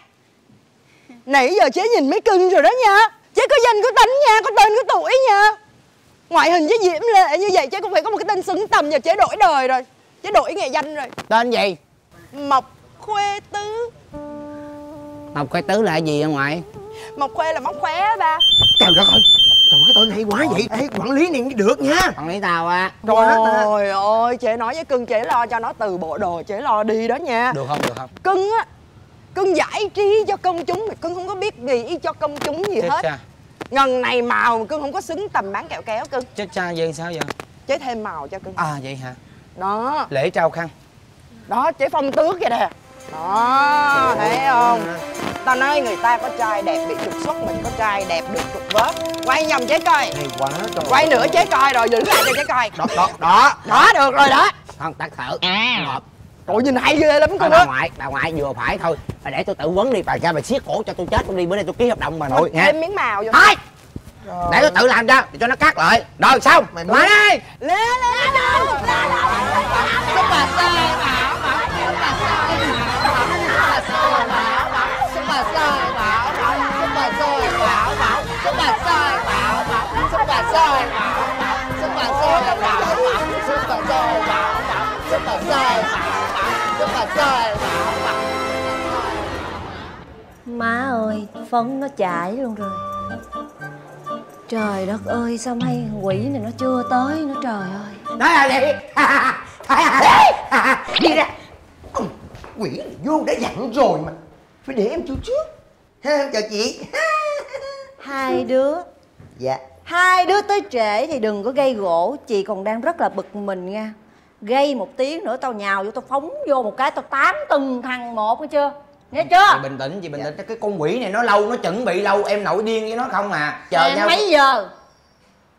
Speaker 2: Nãy giờ chế nhìn mấy cưng rồi đó nha. Chế có danh có tánh nha Có tên có tuổi nha. Ngoại hình với diễm lệ như vậy Chế cũng phải có một cái tên xứng tầm Giờ chế đổi đời rồi. Chế đổi nghệ danh rồi.
Speaker 1: Tên gì?
Speaker 2: Mộc Khuê Tứ.
Speaker 1: Mộc khoai tứ là cái gì ở ngoại?
Speaker 2: Mộc Khuê là móc khóe á ba.
Speaker 3: Trời đất ơi. Trời cái tên hay quá vậy. Ê quản lý này được nha.
Speaker 1: Quản lý tao á.
Speaker 3: Ta.
Speaker 2: Trời ơi Chế nói với cưng Chế lo cho nó từ bộ đồ Chế lo đi đó nha.
Speaker 1: Được không được không?
Speaker 2: Cưng á Cưng giải trí cho công chúng Cưng không có biết nghĩ cho công chúng gì
Speaker 1: chết
Speaker 2: hết.
Speaker 1: cha.
Speaker 2: Ngần này màu mà cưng không có xứng tầm bán kẹo kéo cưng.
Speaker 1: Chết cha vậy sao vậy?
Speaker 2: Chế thêm màu cho cưng.
Speaker 1: À vậy hả?
Speaker 2: Đó.
Speaker 1: Lễ trao khăn.
Speaker 2: Đó chế phong tước vậy nè. Đó thấy không? Tao nói người ta có trai đẹp bị trục xuất Mình có trai đẹp được trục vớt. Quay nhầm chế coi.
Speaker 3: Hay quá trời
Speaker 2: Quay nữa chế coi rồi giữ lại cho chế coi.
Speaker 1: Đó đó đó.
Speaker 2: Đó được rồi đó.
Speaker 1: Không tắt thở. Ngọt
Speaker 2: Trời nhìn hay ghê lắm con
Speaker 1: bà
Speaker 2: á
Speaker 1: ngoại bà ngoại vừa phải thôi bà để tôi tự vấn đi bà ra bà siết cổ cho tôi chết tôi đi bữa nay tôi ký hợp đồng bà nội nha
Speaker 2: Thêm miếng màu vô
Speaker 1: thôi để tôi tự làm cho để cho nó cắt lại rồi xong
Speaker 3: Mày muốn-
Speaker 1: đi
Speaker 2: Lên lên lên
Speaker 6: sức
Speaker 8: phấn nó chảy luôn rồi. Trời đất ơi, sao mấy thằng quỷ này nó chưa tới nữa trời ơi.
Speaker 6: Nói là gì đi. Ra.
Speaker 3: Quỷ này vô đã dặn rồi mà. Phải để em vô trước. Ha chào chị.
Speaker 8: Hai đứa.
Speaker 3: Dạ.
Speaker 8: Hai đứa tới trễ thì đừng có gây gỗ. Chị còn đang rất là bực mình nha. Gây một tiếng nữa tao nhào vô tao phóng vô một cái tao tán từng thằng một nghe chưa Nghe chưa?
Speaker 1: Chị bình tĩnh chị bình tĩnh. Cái con quỷ này nó lâu nó chuẩn bị lâu em nổi điên với nó không à? Chờ
Speaker 8: Em
Speaker 1: nhau
Speaker 8: mấy giờ?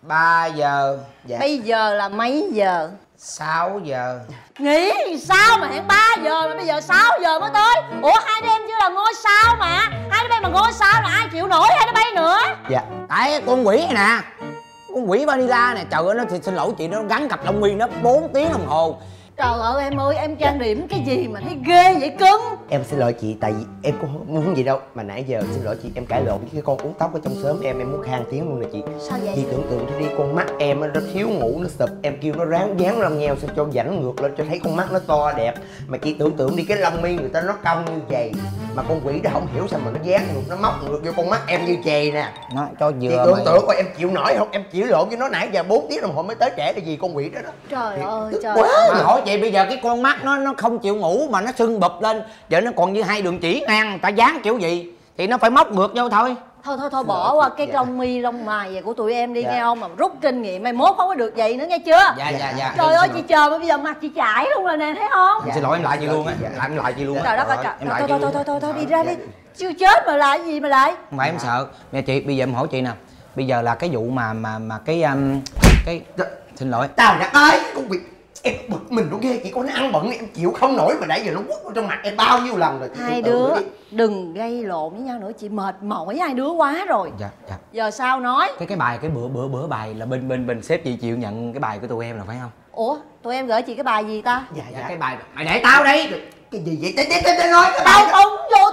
Speaker 1: 3 giờ.
Speaker 3: Dạ.
Speaker 8: Bây giờ là mấy giờ?
Speaker 1: 6 giờ.
Speaker 8: Nghĩ sao mà hẹn 3 giờ mà bây giờ 6 giờ mới tới? Ủa hai đứa em chưa là ngôi sao mà? Hai đứa bay mà ngôi sao là ai chịu nổi hai đứa bay nữa?
Speaker 3: Dạ.
Speaker 1: Tại con quỷ này nè con quỷ vanilla nè trời ơi nó thì xin lỗi chị nó gắn cặp lông mi nó 4 tiếng đồng hồ
Speaker 8: Trời ơi em ơi em trang điểm cái gì mà thấy ghê vậy cưng?
Speaker 3: Em xin lỗi chị tại vì em cũng không muốn gì đâu. Mà nãy giờ xin lỗi chị em cãi lộn với cái con uống tóc ở trong xóm em em muốn khang tiếng luôn nè chị.
Speaker 8: Sao vậy?
Speaker 3: chị tưởng tượng thấy đi con mắt em á, nó thiếu ngủ nó sụp. Em kêu nó ráng dán lông nheo sao cho dãnh ngược lên cho thấy con mắt nó to đẹp. Mà chị tưởng tượng đi cái lông mi người ta nó cong như vậy mà con quỷ đó không hiểu sao mà nó dán ngược nó móc ngược vô con mắt em như vậy nè.
Speaker 1: Nó cho
Speaker 3: chị
Speaker 1: vừa
Speaker 3: tưởng
Speaker 1: mà-
Speaker 3: tượng coi em chịu nổi không? Em chịu lộn với nó nãy giờ 4 tiếng đồng hồ mới tới trễ là gì con quỷ đó đó.
Speaker 8: Trời ơi
Speaker 3: tức
Speaker 8: trời
Speaker 3: quá
Speaker 8: ơi.
Speaker 1: mà hỏi chị bây giờ cái con mắt nó nó không chịu ngủ mà nó sưng bụp lên. Giờ nó còn như hai đường chỉ ngang người ta dán kiểu gì? Thì nó phải móc ngược vô thôi.
Speaker 8: Thôi thôi thôi bỏ qua cái lông mi lông mày vậy của tụi em đi
Speaker 3: Dạ.
Speaker 8: nghe không? Mà rút kinh nghiệm mai mốt không có được vậy nữa nghe chưa?
Speaker 1: Dạ dạ dạ.
Speaker 8: Trời ơi chị chờ mà bây giờ mặt chị chảy luôn rồi nè thấy không?
Speaker 1: Em xin lỗi em lại chị luôn á.
Speaker 3: Dạ.
Speaker 1: lại em lại chị luôn á.
Speaker 8: Trời đất ơi thôi thôi thôi thôi thôi thôi đi ra đi. Chưa chết mà lại gì mà lại.
Speaker 1: Không phải em sợ. Nè chị bây giờ em hỏi chị nè. Bây giờ là cái vụ mà mà mà cái um, cái
Speaker 3: Dạ.
Speaker 1: xin lỗi.
Speaker 3: Trời đất ơi, con quỷ Em bực mình nó ghê, chỉ có nó ăn bận em chịu không nổi mà nãy giờ nó quất vào trong mặt em bao nhiêu lần rồi.
Speaker 8: Hai đứa đừng gây lộn với nhau nữa chị mệt mỏi hai đứa quá rồi.
Speaker 1: Dạ dạ.
Speaker 8: Giờ sao nói?
Speaker 1: Cái cái bài cái bữa bữa bữa bài là bên bên bên sếp chị chịu nhận cái bài của tụi em là phải không?
Speaker 8: Ủa tụi em gửi chị cái bài gì ta?
Speaker 3: Dạ,
Speaker 1: dạ
Speaker 3: dạ,
Speaker 1: cái bài mày để tao đi.
Speaker 3: Cái gì vậy? Để, để, để, để nói
Speaker 8: tao không vô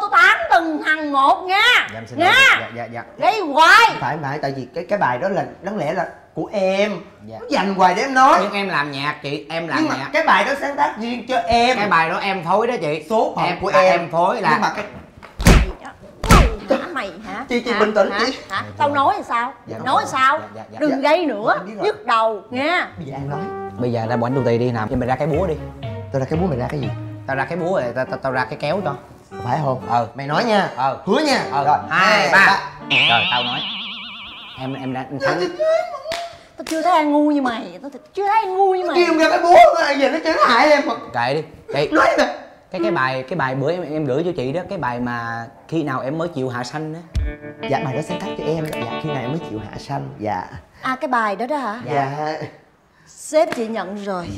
Speaker 8: từng thằng một nha.
Speaker 1: Dạ xin lỗi.
Speaker 8: Nha.
Speaker 1: Dạ dạ dạ.
Speaker 8: Gây hoài.
Speaker 3: Phải, phải, tại vì cái cái bài đó là đáng lẽ là của em.
Speaker 1: Dạ.
Speaker 3: Nó dành hoài để em nói.
Speaker 1: Nhưng em làm nhạc chị em làm
Speaker 3: Nhưng mà
Speaker 1: nhạc.
Speaker 3: cái bài đó sáng tác riêng cho em.
Speaker 1: Cái bài đó em phối đó chị.
Speaker 3: Số phận
Speaker 1: em
Speaker 3: của em.
Speaker 1: em. Phối là
Speaker 3: Nhưng mà cái
Speaker 8: hả mày hả?
Speaker 3: Chị- chị
Speaker 8: Hả?
Speaker 3: bình tĩnh
Speaker 8: hả?
Speaker 3: chị.
Speaker 8: hả? Tao nói sao?
Speaker 1: Dạ,
Speaker 8: nói
Speaker 1: dạ,
Speaker 8: sao?
Speaker 1: dạ, dạ, dạ.
Speaker 8: đừng
Speaker 3: Dạ.
Speaker 8: gây nữa. Nhức đầu nha.
Speaker 3: Bây giờ em nói.
Speaker 1: Bây giờ ra bảnh tụi tì đi nào cho mày ra cái búa đi.
Speaker 3: Tôi ra cái búa mày ra cái gì?
Speaker 1: tao ra cái búa rồi tao tao, tao ra cái kéo cho
Speaker 3: Phải không?
Speaker 1: Ờ.
Speaker 3: Mày nói nha.
Speaker 1: Ờ.
Speaker 3: Hứa nha.
Speaker 1: Ờ
Speaker 3: Rồi,
Speaker 1: hai ba. rồi tao nói. Em em đã em thắng.
Speaker 8: Tao chưa thấy ai ngu như mày. Tao chưa thấy ai ngu như mày.
Speaker 3: Kêu ra cái búa giờ nó chẳng hại em. Mà
Speaker 1: kệ đi. Chị
Speaker 3: Nói nè
Speaker 1: cái cái bài cái bài bữa em em gửi cho chị đó cái bài mà khi nào em mới chịu hạ sanh đó
Speaker 3: Dạ bài đó sáng tác cho em. Dạ khi nào em mới chịu hạ sanh. Dạ.
Speaker 8: À cái bài đó đó hả?
Speaker 3: Dạ
Speaker 8: sếp chị nhận rồi.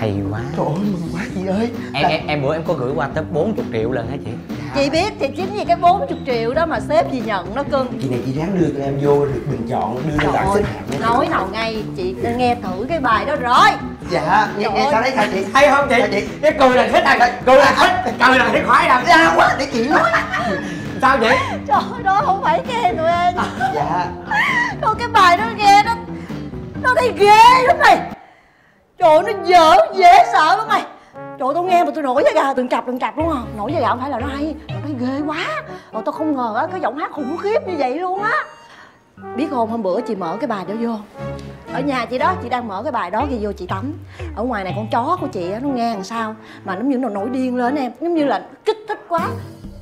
Speaker 1: Hay quá.
Speaker 3: Trời ơi mừng quá chị ơi.
Speaker 1: Em, em em bữa em có gửi qua tới 40 triệu lần hả chị?
Speaker 8: Chị biết thì chính vì cái 40 triệu đó mà sếp chị nhận nó cưng.
Speaker 3: Chị này chị ráng đưa tụi em vô được bình chọn Đưa bảng
Speaker 8: ơi,
Speaker 3: xếp hạng
Speaker 8: nói nào ngay chị nghe thử cái bài đó rồi.
Speaker 3: Dạ nghe, nghe sao đấy sao chị?
Speaker 1: Hay không chị?
Speaker 3: Chị?
Speaker 1: Cái cười là thích à cười là thích cười là thấy khoái đâu.
Speaker 3: Ra quá để chị nói.
Speaker 1: Sao vậy?
Speaker 8: Trời ơi đó không phải khen tụi em.
Speaker 3: Dạ.
Speaker 8: Thôi cái bài đó nghe nó nó thấy ghê lắm mày. Trời ơi, nó dở dễ sợ lắm mày. Trời ơi, tao nghe mà tôi nổi da gà từng cặp từng cặp đúng không à. Nổi da gà không phải là nó hay. Nó thấy ghê quá. Rồi tao không ngờ á cái giọng hát khủng khiếp như vậy luôn á. Biết không hôm bữa chị mở cái bài đó vô. Ở nhà chị đó chị đang mở cái bài đó ghi vô chị tắm. Ở ngoài này con chó của chị á nó nghe làm sao. Mà nó như nó nổi điên lên em. Giống như là kích thích quá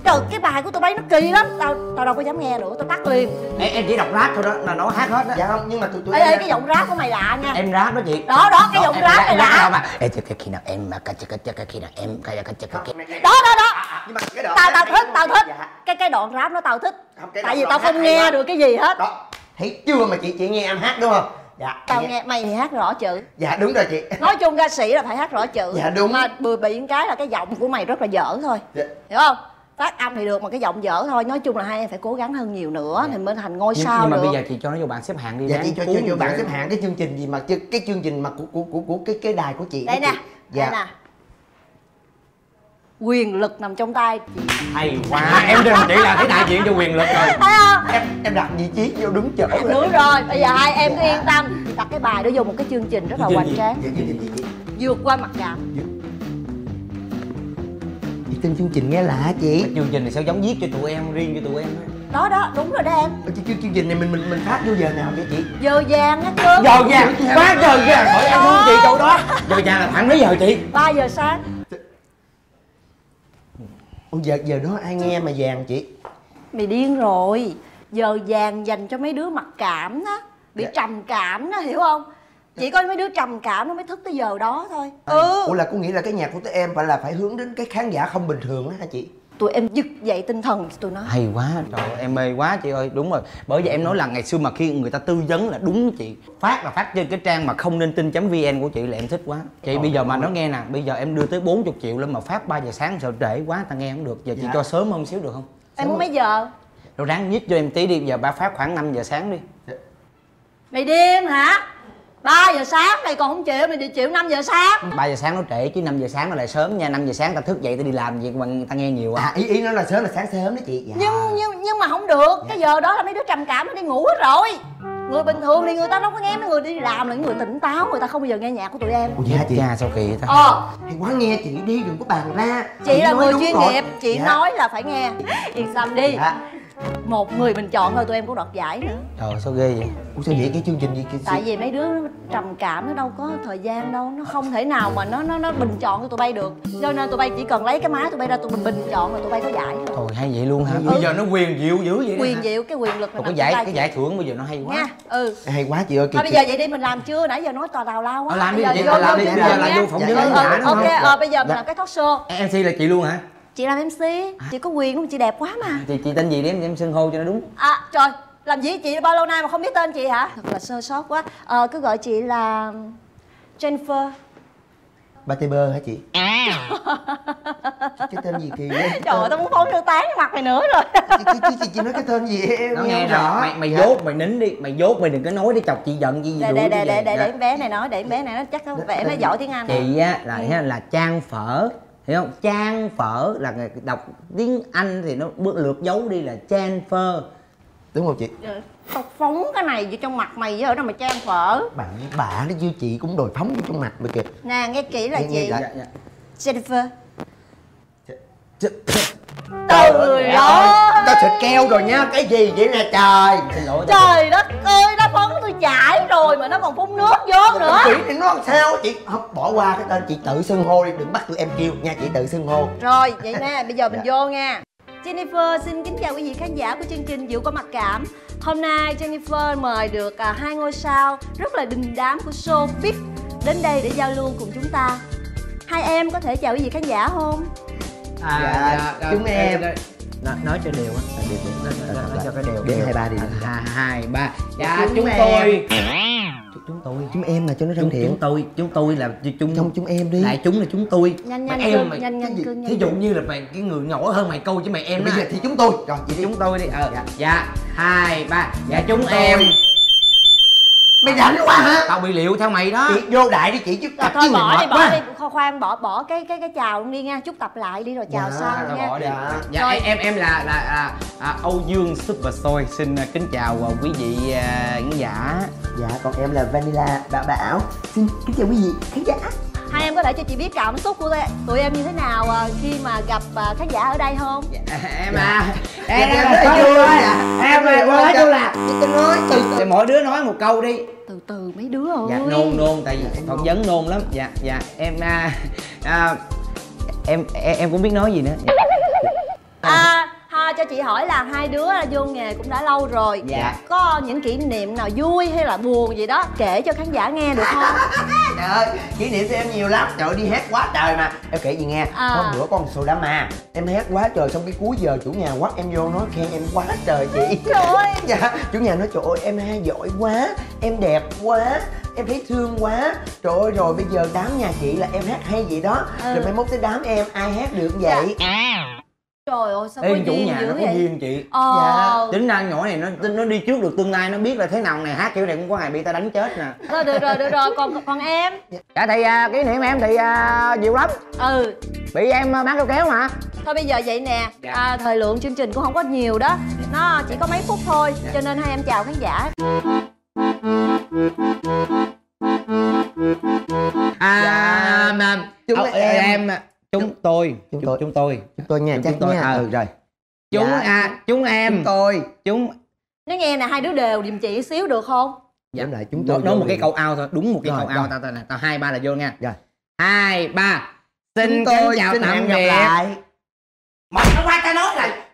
Speaker 8: trời cái bài của tụi bay nó kỳ lắm. Tao tao đâu có dám nghe nữa tao tắt liền.
Speaker 1: Em, em chỉ đọc rap thôi đó là nó hát hết đó.
Speaker 3: Dạ không nhưng mà tụi tụi
Speaker 8: ê
Speaker 3: em
Speaker 8: ê cái giọng rap của mày lạ nha.
Speaker 1: Em rap đó chị.
Speaker 8: Đó đó cái giọng rap này lạ.
Speaker 1: mà? Ê, khi nào em mà cái cái cái cái khi nào em cái cái cái cái
Speaker 8: đó đó đó.
Speaker 3: Nhưng mà cái đoạn
Speaker 8: tao tao thích tao thích.
Speaker 3: Dạ.
Speaker 8: Cái cái đoạn rap nó tao thích. Tại vì tao không nghe được cái gì hết.
Speaker 3: Đó Thấy chưa mà chị chị nghe em hát đúng không? Dạ
Speaker 8: tao
Speaker 3: chị
Speaker 8: nghe mày thì hát rõ chữ.
Speaker 3: Dạ đúng rồi chị.
Speaker 8: Nói chung ca sĩ là phải hát rõ chữ.
Speaker 3: Dạ, đúng.
Speaker 8: mà bừa bị cái là cái giọng của mày rất là dở thôi.
Speaker 3: Dạ.
Speaker 8: hiểu không phát âm thì được mà cái giọng dở thôi. Nói chung là hai em phải cố gắng hơn nhiều nữa thì mới thành ngôi
Speaker 1: nhưng,
Speaker 8: sao
Speaker 1: nhưng mà
Speaker 8: được.
Speaker 1: bây giờ chị cho nó vô bảng xếp hạng đi
Speaker 3: Dạ chị cho
Speaker 1: cuốn
Speaker 3: cho cho bạn
Speaker 1: vậy.
Speaker 3: xếp hạng cái chương trình gì mà chứ- cái chương trình mà của của của, của cái cái đài của chị
Speaker 8: đây nè.
Speaker 3: Dạ.
Speaker 8: đây nè. Quyền lực nằm trong tay. Chị
Speaker 1: hay quá em đừng chỉ là cái đại diện cho quyền lực rồi.
Speaker 8: Thấy không?
Speaker 3: Em em đặt vị trí vô đúng chỗ rồi.
Speaker 8: Đúng rồi bây giờ hai em cứ yên tâm. Đặt cái bài đó vô một cái chương trình rất là hoành tráng.
Speaker 3: Dạ, dạ, dạ, dạ, dạ.
Speaker 8: vượt qua mặc cảm
Speaker 3: tên chương trình nghe lạ chị?
Speaker 1: Chương trình này sao giống viết cho tụi em riêng cho tụi em á?
Speaker 8: Đó đó đúng rồi đó em.
Speaker 3: Ờ, chương, chương, trình này mình mình mình phát vô giờ nào vậy chị?
Speaker 8: Giờ vàng hết trơn
Speaker 1: giờ vàng quá giờ vàng hỏi em không chị chỗ đó. Giờ vàng là thẳng mấy giờ chị.
Speaker 8: Ba giờ sáng.
Speaker 3: Ủa, giờ giờ đó ai nghe mà vàng chị?
Speaker 8: Mày điên rồi. Giờ vàng dành cho mấy đứa mặc cảm đó bị
Speaker 3: Dạ.
Speaker 8: trầm cảm đó hiểu không chỉ có mấy đứa trầm cảm nó mới thức tới giờ đó thôi. Ừ.
Speaker 3: Ủa là cô nghĩ là cái nhạc của tụi em phải là phải hướng đến cái khán giả không bình thường á hả chị?
Speaker 8: Tụi em giật dậy tinh thần tụi nó.
Speaker 1: Hay quá trời ơi, em mê quá chị ơi. Đúng rồi bởi vì em nói là ngày xưa mà khi người ta tư vấn là đúng chị. Phát là phát trên cái trang mà không nên tin vn của chị là em thích quá. Chị bây giờ mà nó nghe nè bây giờ em đưa tới 40 triệu lên mà phát 3 giờ sáng sợ trễ quá ta nghe không được. Giờ chị
Speaker 3: Dạ.
Speaker 1: cho sớm hơn xíu được không?
Speaker 8: Em muốn mấy giờ?
Speaker 1: Rồi ráng nhích cho em tí đi giờ ba phát khoảng 5 giờ sáng đi.
Speaker 8: Mày điên hả 3 giờ sáng mày còn không chịu mày đi chịu 5 giờ sáng.
Speaker 1: 3 giờ sáng nó trễ chứ 5 giờ sáng nó lại sớm nha. 5 giờ sáng ta thức dậy ta đi làm việc mà người ta nghe nhiều
Speaker 3: à
Speaker 1: à
Speaker 3: ý ý nó là sớm là sáng sớm đó chị. Dạ.
Speaker 8: nhưng nhưng nhưng mà không được. Cái giờ đó là mấy đứa trầm cảm nó đi ngủ hết rồi. Người bình thường thì người ta đâu có nghe mấy người đi làm là những người tỉnh táo. Người ta không bao giờ nghe nhạc của tụi em.
Speaker 3: Ủa dạ chị?
Speaker 1: Cha sao kỳ ta?
Speaker 8: Ờ.
Speaker 3: Hay quá nghe chị đi đừng có bàn ra.
Speaker 8: Chị là
Speaker 3: nói
Speaker 8: người chuyên
Speaker 3: rồi.
Speaker 8: nghiệp. Chị
Speaker 3: Dạ.
Speaker 8: nói là phải nghe. Yên tâm đi.
Speaker 3: Dạ.
Speaker 8: Một người bình chọn thôi tụi em cũng đoạt giải nữa
Speaker 1: trời sao ghê vậy
Speaker 3: Ủa sao vậy cái chương trình gì kia
Speaker 8: tại vì mấy đứa trầm cảm nó đâu có thời gian đâu nó không thể nào mà nó nó nó bình chọn cho tụi bay được cho nên tụi bay chỉ cần lấy cái máy tụi bay ra tụi mình bình chọn rồi tụi bay có giải thôi
Speaker 1: Thôi hay vậy luôn hả? Bây giờ nó quyền diệu dữ vậy
Speaker 8: quyền
Speaker 1: hả?
Speaker 8: diệu cái quyền lực
Speaker 1: Còn cái giải cái giải thưởng bây giờ nó hay quá.
Speaker 8: nha ừ
Speaker 3: Hay quá chị ơi kì-
Speaker 8: thôi bây giờ vậy đi mình làm chưa nãy giờ nói tào đào lao quá
Speaker 1: Ờ, làm đi,
Speaker 8: Bây giờ
Speaker 1: vậy
Speaker 8: vô-
Speaker 1: làm
Speaker 8: vô
Speaker 1: đi,
Speaker 8: chương
Speaker 1: bây giờ
Speaker 8: trình
Speaker 1: là
Speaker 8: nha.
Speaker 1: vô phỏng vấn
Speaker 8: Ừ,
Speaker 1: khán
Speaker 8: ừ,
Speaker 1: giả, đúng
Speaker 8: ok ờ bây giờ mình
Speaker 3: Dạ.
Speaker 8: làm cái talk show
Speaker 1: MC là chị luôn hả?
Speaker 8: Chị làm mc chị có quyền không chị đẹp quá mà.
Speaker 1: Chị chị tên gì để em, em xưng hô cho nó đúng.
Speaker 8: à trời làm gì chị? Bao lâu nay mà không biết tên chị hả? Thật là sơ sót quá. Ờ cứ gọi chị là Jennifer.
Speaker 3: Ba tê bơ hả chị? Cái tên gì kỳ vậy?
Speaker 8: Trời ơi tao muốn phóng đưa tán mặt mày nữa rồi.
Speaker 3: Chị, chị, chị, chị, chị nói cái tên gì em?
Speaker 1: Nó
Speaker 3: nghe rõ.
Speaker 1: mày mày
Speaker 3: Dạ.
Speaker 1: dốt mày nín đi, mày dốt mày đừng có nói để chọc chị giận gì gì
Speaker 8: để để để để
Speaker 1: Dạ.
Speaker 8: để bé này nói để bé này nó chắc nó vẻ nó giỏi tiếng anh
Speaker 1: Chị á là, là trang phở hiểu không? Trang phở là người đọc tiếng Anh thì nó bước lượt dấu đi là trang phơ.
Speaker 3: Đúng không chị
Speaker 8: Ờ, tao phóng cái này vô trong mặt mày với ở đâu mà trang phở
Speaker 3: Bạn bả nó như chị cũng đòi phóng vô trong mặt mà kìa
Speaker 8: nè nghe kỹ là
Speaker 3: Nghe- nghe
Speaker 8: chị
Speaker 3: lại.
Speaker 1: Dạ, dạ.
Speaker 8: Jennifer
Speaker 3: Ch-
Speaker 8: trời ơi
Speaker 3: Tao xịt keo rồi nha. Cái gì vậy nè trời?
Speaker 1: Xin lỗi.
Speaker 8: trời đất ơi nó phấn tôi chảy rồi mà nó còn phun nước vô nữa.
Speaker 3: Chị thì nó làm sao? Chị Bỏ qua cái tên chị tự xưng hô đi Đừng bắt tụi em kêu. Nha chị tự xưng hô.
Speaker 8: Rồi, vậy nè, bây giờ mình
Speaker 3: Dạ.
Speaker 8: vô nha. Jennifer xin kính chào quý vị khán giả của chương trình Dịu có mặc cảm. Hôm nay Jennifer mời được à, hai ngôi sao rất là đình đám của showbiz Đến đây để giao lưu cùng chúng ta. Hai em có thể chào quý vị khán giả không?
Speaker 1: À,
Speaker 3: Dạ, chúng em.
Speaker 1: Nói, nói cho đều á, Nói- nói- nói- nói cho cái đều.
Speaker 3: Đến
Speaker 1: đều.
Speaker 3: hai ba đi.
Speaker 1: À, hai ba. Dạ
Speaker 3: Chúng
Speaker 1: chúng tôi. Chúng tôi.
Speaker 3: Chúng em mà cho nó thân thiện
Speaker 1: chúng tôi, chúng tôi là chúng
Speaker 3: Trong chúng em đi
Speaker 1: lại chúng là chúng tôi
Speaker 8: Nhanh, nhanh,
Speaker 1: em mày
Speaker 8: nhanh, nhanh, cưng,
Speaker 1: thí dụ như là mày cái người nhỏ hơn mày câu chứ mày em
Speaker 3: Bây giờ thì chúng tôi Rồi chị đi
Speaker 1: chúng tôi đi ờ
Speaker 3: Dạ.
Speaker 1: dạ hai ba dạ chúng em
Speaker 3: Mày rảnh quá hả?
Speaker 1: Tao bị liệu theo mày đó.
Speaker 3: Chị vô đại đi chị chứ
Speaker 8: Rồi
Speaker 3: tập
Speaker 8: thôi bỏ đi, bỏ
Speaker 3: quá.
Speaker 8: đi, Kho- khoan bỏ bỏ cái cái cái chào luôn đi nha. Chút tập lại đi rồi chào
Speaker 3: Dạ,
Speaker 8: sau
Speaker 1: tao
Speaker 8: nha.
Speaker 1: bỏ đi.
Speaker 3: Dạ.
Speaker 1: dạ
Speaker 8: Rồi.
Speaker 1: em em là là, là à, Âu Dương Super Soy. Xin à, kính chào à, quý vị à, khán giả.
Speaker 3: Dạ còn em là Vanilla Bảo Bảo. Xin kính chào quý vị khán giả
Speaker 8: Hai em có thể cho chị biết cảm xúc của tụi, em như thế nào à, khi mà gặp à, khán giả ở đây không?
Speaker 1: em à.
Speaker 3: Dạ,
Speaker 1: em
Speaker 3: dạ,
Speaker 1: em
Speaker 3: dạ,
Speaker 1: em
Speaker 3: dạ,
Speaker 1: ơi
Speaker 3: dạ.
Speaker 1: em
Speaker 3: Dạ,
Speaker 1: nói
Speaker 3: dạ.
Speaker 1: chung là
Speaker 3: tôi nói từ
Speaker 1: thì mỗi đứa nói một câu đi.
Speaker 8: Từ từ mấy đứa ơi.
Speaker 1: Dạ nôn nôn tại vì phỏng vấn nôn lắm. Dạ dạ em à, à, em, em em cũng biết nói gì nữa. Dạ.
Speaker 8: À, ha, cho chị hỏi là hai đứa vô nghề cũng đã lâu rồi.
Speaker 1: Dạ.
Speaker 8: Có những kỷ niệm nào vui hay là buồn gì đó Kể cho khán giả nghe được không?
Speaker 3: Trời ơi, kỷ niệm của em nhiều lắm. Trời ơi, đi hát quá trời mà. Em kể gì nghe.
Speaker 8: À.
Speaker 3: Hôm bữa con sô đá ma Em hát quá trời Xong cái cuối giờ chủ nhà quát em vô nói khen em quá trời chị.
Speaker 8: Trời ơi.
Speaker 3: Dạ Chủ nhà nói trời ơi em hát giỏi quá Em đẹp quá Em thấy thương quá. Trời ơi rồi bây giờ đám nhà chị là em hát hay vậy đó.
Speaker 8: Ừ.
Speaker 3: Rồi mai mốt tới đám em ai hát được vậy
Speaker 8: trời ơi sao
Speaker 1: Ê,
Speaker 8: có
Speaker 1: chủ
Speaker 8: duyên
Speaker 1: nhà
Speaker 8: dữ
Speaker 1: nó có
Speaker 8: vậy?
Speaker 1: duyên chị.
Speaker 8: Ờ.
Speaker 1: Tính ra nhỏ này nó nó đi trước được tương lai nó biết là thế nào này hát kiểu này cũng có ngày bị ta đánh chết nè.
Speaker 8: Thôi được rồi được rồi còn còn em?
Speaker 1: Dạ thì à, kỷ niệm em thì à, nhiều lắm.
Speaker 8: Ừ.
Speaker 1: Bị em à, bán keo kéo mà.
Speaker 8: Thôi bây giờ vậy nè
Speaker 1: Dạ.
Speaker 8: à, thời lượng chương trình cũng không có nhiều đó. Nó chỉ có mấy phút thôi cho nên hai em chào khán giả.
Speaker 1: À mà
Speaker 3: chúng
Speaker 1: ờ,
Speaker 3: em-
Speaker 1: em chúng tôi chúng
Speaker 3: tôi.
Speaker 1: chúng tôi.
Speaker 3: chúng tôi nha
Speaker 1: Chúng
Speaker 3: chắc
Speaker 1: tôi,
Speaker 3: nha.
Speaker 1: Ờ.
Speaker 3: ừ rồi
Speaker 1: chúng
Speaker 3: Dạ.
Speaker 1: à chúng em
Speaker 3: chúng tôi
Speaker 1: chúng
Speaker 8: nói nghe nè hai đứa đều giùm chị xíu được không?
Speaker 1: Dạ.
Speaker 3: Lại chúng tôi
Speaker 1: nói một cái câu ao thôi đúng một cái câu ao tao tao tao hai ba là vô nha.
Speaker 3: Rồi.
Speaker 1: hai ba. Xin
Speaker 3: tôi
Speaker 1: chào tạm biệt.
Speaker 3: lại.
Speaker 9: Mày nó qua tao nói là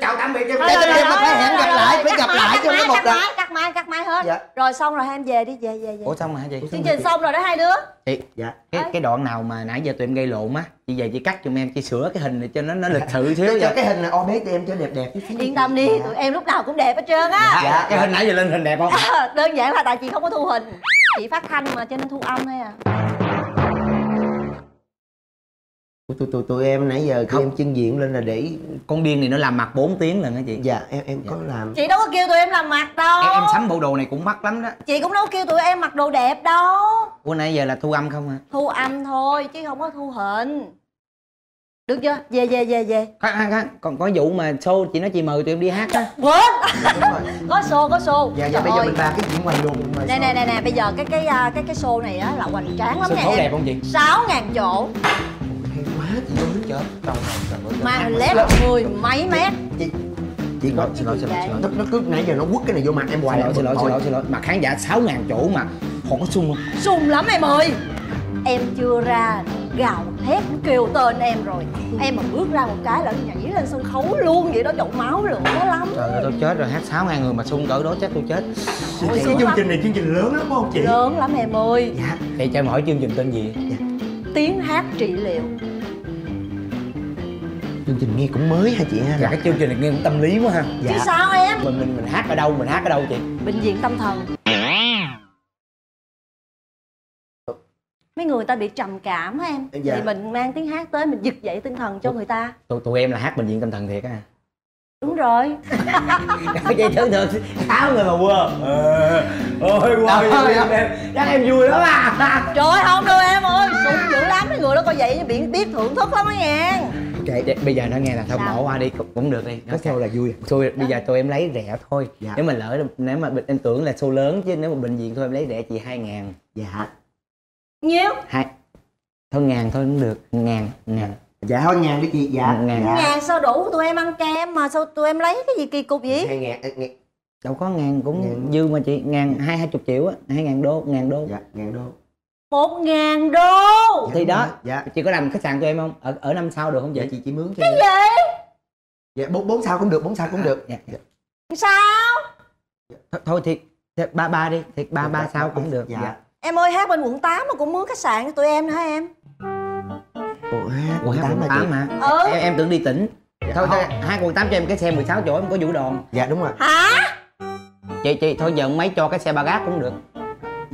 Speaker 9: chào tạm biệt cho
Speaker 3: em
Speaker 8: rồi,
Speaker 3: phải hẹn gặp lại, phải gặp lại cho nó một
Speaker 8: cắt
Speaker 3: lần.
Speaker 8: máy, cắt máy cắt máy hết.
Speaker 3: Dạ.
Speaker 8: rồi xong rồi hai em về đi về về về.
Speaker 1: Ủa xong rồi hả chị
Speaker 8: chương trình xong rồi đó hai đứa.
Speaker 1: Chị
Speaker 3: dạ
Speaker 1: cái cái đoạn nào mà nãy giờ tụi em gây lộn á chị về chị cắt giùm em chị sửa cái hình này cho nó nó lịch sự xíu
Speaker 3: cho cái hình này o bé cho em cho đẹp đẹp
Speaker 8: yên tâm đi tụi em lúc nào cũng đẹp hết trơn á.
Speaker 1: Dạ cái hình nãy giờ lên hình đẹp không?
Speaker 8: Đơn giản là tại chị không có thu hình. Chị phát thanh mà cho nên thu âm thôi à
Speaker 3: Ủa, tụi tụi tụi em nãy giờ
Speaker 1: Không.
Speaker 3: em chân diện lên là để
Speaker 1: con điên này nó làm mặt 4 tiếng lần hả chị.
Speaker 3: Dạ em em có làm.
Speaker 8: Chị đâu có kêu tụi em làm mặt đâu.
Speaker 1: Em, em sắm bộ đồ này cũng mắc lắm đó.
Speaker 8: Chị cũng đâu có kêu tụi em mặc đồ đẹp đâu.
Speaker 1: Ủa nãy giờ là thu âm không hả
Speaker 8: thu âm thôi chứ không có thu hình. Được chưa? Về về về về.
Speaker 1: Khoan khoan khoan. Còn có vụ mà show chị nói chị mời tụi em đi hát á.
Speaker 8: Quên.
Speaker 3: Đúng rồi.
Speaker 8: Có show có show.
Speaker 3: Dạ dạ
Speaker 8: Trời
Speaker 3: bây giờ
Speaker 8: ơi.
Speaker 3: mình bàn cái chuyện ngoài luồng
Speaker 8: nè nè nè nè bây giờ cái cái à, cái cái show này á là hoành tráng lắm
Speaker 1: sân
Speaker 8: nha
Speaker 1: khấu đẹp
Speaker 8: em
Speaker 1: không chị?
Speaker 8: Sáu ngàn chỗ
Speaker 3: quá chị ơi chết trời ơi, trời ơi.
Speaker 8: hình led mười mấy mét.
Speaker 3: Chị chị nói
Speaker 1: xin lỗi xin lỗi xin lỗi.
Speaker 3: Nó, nó cứ nãy giờ nó quất cái này vô mặt em hoài
Speaker 1: xin lỗi xin lỗi xin lỗi xin lỗi. Mà khán giả 6 ngàn chỗ mà còn có sung. Không
Speaker 8: sung lắm em ơi. Em chưa ra gào thét kêu tên em rồi. Em mà bước ra một cái là nhảy lên sân khấu luôn vậy đó trộn máu lửa lắm.
Speaker 1: Trời ơi tôi chết rồi hát 6 ngàn người mà sung cỡ đó chắc tôi chết.
Speaker 8: Ôi,
Speaker 3: cái chương
Speaker 8: lắm.
Speaker 3: trình này chương trình lớn lắm không chị?
Speaker 8: Lớn lắm em ơi.
Speaker 3: Dạ.
Speaker 1: Thì cho em hỏi chương trình tên gì?
Speaker 8: Tiếng hát trị liệu
Speaker 3: chương trình nghe cũng mới hả chị ha?
Speaker 1: Dạ cái chương trình này nghe cũng tâm lý quá ha.
Speaker 8: Chứ sao em?
Speaker 1: Mình mình mình hát ở đâu mình hát ở đâu chị?
Speaker 8: Bệnh viện tâm thần. Mấy người ta bị trầm cảm á em.
Speaker 3: Dạ.
Speaker 8: thì mình mang tiếng hát tới mình giật dậy tinh thần cho người ta.
Speaker 1: tụi, tụi em là hát bệnh viện tâm thần thiệt á.
Speaker 8: Đúng rồi.
Speaker 1: Vậy thường thường sáu người mà quơ. Ôi quơ
Speaker 3: Trời ơi.
Speaker 1: em chắc em vui lắm à.
Speaker 8: Trời ơi, không đâu em ơi. Sung dữ lắm. Mấy người đó coi vậy biết biết thưởng thức lắm á nha
Speaker 3: kệ
Speaker 1: Vậy bây giờ nó nghe là thôi
Speaker 8: Sao?
Speaker 1: bỏ qua đi cũng, cũng được đi.
Speaker 3: Có sao? là vui.
Speaker 1: Thôi bây giờ tụi em lấy rẻ thôi.
Speaker 3: Dạ.
Speaker 1: nếu mà lỡ nếu mà em tưởng là show lớn chứ nếu mà bệnh viện thôi em lấy rẻ chị hai ngàn.
Speaker 3: Dạ.
Speaker 8: Nhiêu?
Speaker 1: Hai. Thôi ngàn thôi cũng được ngàn ngàn.
Speaker 3: Dạ thôi ngàn đi chị dạ.
Speaker 1: Ngàn.
Speaker 3: dạ.
Speaker 8: ngàn sao đủ tụi em ăn kem mà sao tụi em lấy cái gì kỳ cục vậy?
Speaker 3: Hai ngàn, ngàn.
Speaker 1: Đâu có ngàn cũng
Speaker 3: Ngàn.
Speaker 1: dư mà chị. Ngàn hai hai chục triệu á hai ngàn đô ngàn đô.
Speaker 3: Dạ ngàn đô
Speaker 8: một ngàn đô.
Speaker 1: Thì đó.
Speaker 3: dạ.
Speaker 1: Chị có làm khách sạn tụi em không? Ở ở năm sao được không
Speaker 3: dạ.
Speaker 1: Chị
Speaker 3: chị chỉ mướn cho
Speaker 8: cái
Speaker 3: em.
Speaker 8: gì?
Speaker 3: Dạ bốn bốn sao cũng được bốn sao cũng được.
Speaker 1: dạ, dạ.
Speaker 8: sao?
Speaker 1: Thôi, thôi thì thì ba ba đi. Thì ba ba sao cũng được.
Speaker 3: Dạ.
Speaker 8: Em ơi hát bên quận 8 mà cũng mướn khách sạn cho tụi em nữa hả em?
Speaker 3: Ủa,
Speaker 1: quận
Speaker 3: quận tám
Speaker 1: tám
Speaker 3: là chị?
Speaker 1: mà
Speaker 8: Ừ.
Speaker 1: em, em tưởng đi tỉnh.
Speaker 3: Dạ,
Speaker 1: thôi, hai quận tám cho em cái xe 16 chỗ em có vũ đòn.
Speaker 3: Dạ đúng rồi.
Speaker 8: Hả?
Speaker 1: Chị chị thôi giờ mấy cho cái xe ba gác cũng được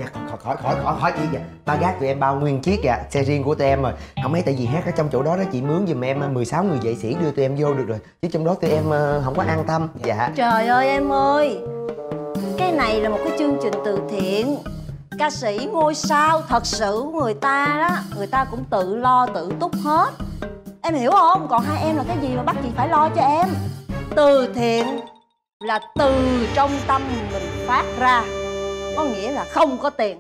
Speaker 3: dạ khỏi khỏi khỏi khỏi khỏi chị dạ. Ba gác tụi em bao nguyên chiếc dạ. Xe riêng của tụi em rồi. Không ấy tại vì hát ở trong chỗ đó đó, chị mướn giùm em à, 16 người vệ sĩ đưa tụi em vô được rồi. Chứ trong đó tụi em à, không có an tâm. Dạ.
Speaker 8: Trời ơi, em ơi. Cái này là một cái chương trình từ thiện. Ca sĩ ngôi sao, thật sự người ta đó, người ta cũng tự lo, tự túc hết. Em hiểu không? Còn hai em là cái gì mà bắt chị phải lo cho em? Từ thiện là từ trong tâm mình phát ra có nghĩa là không có tiền.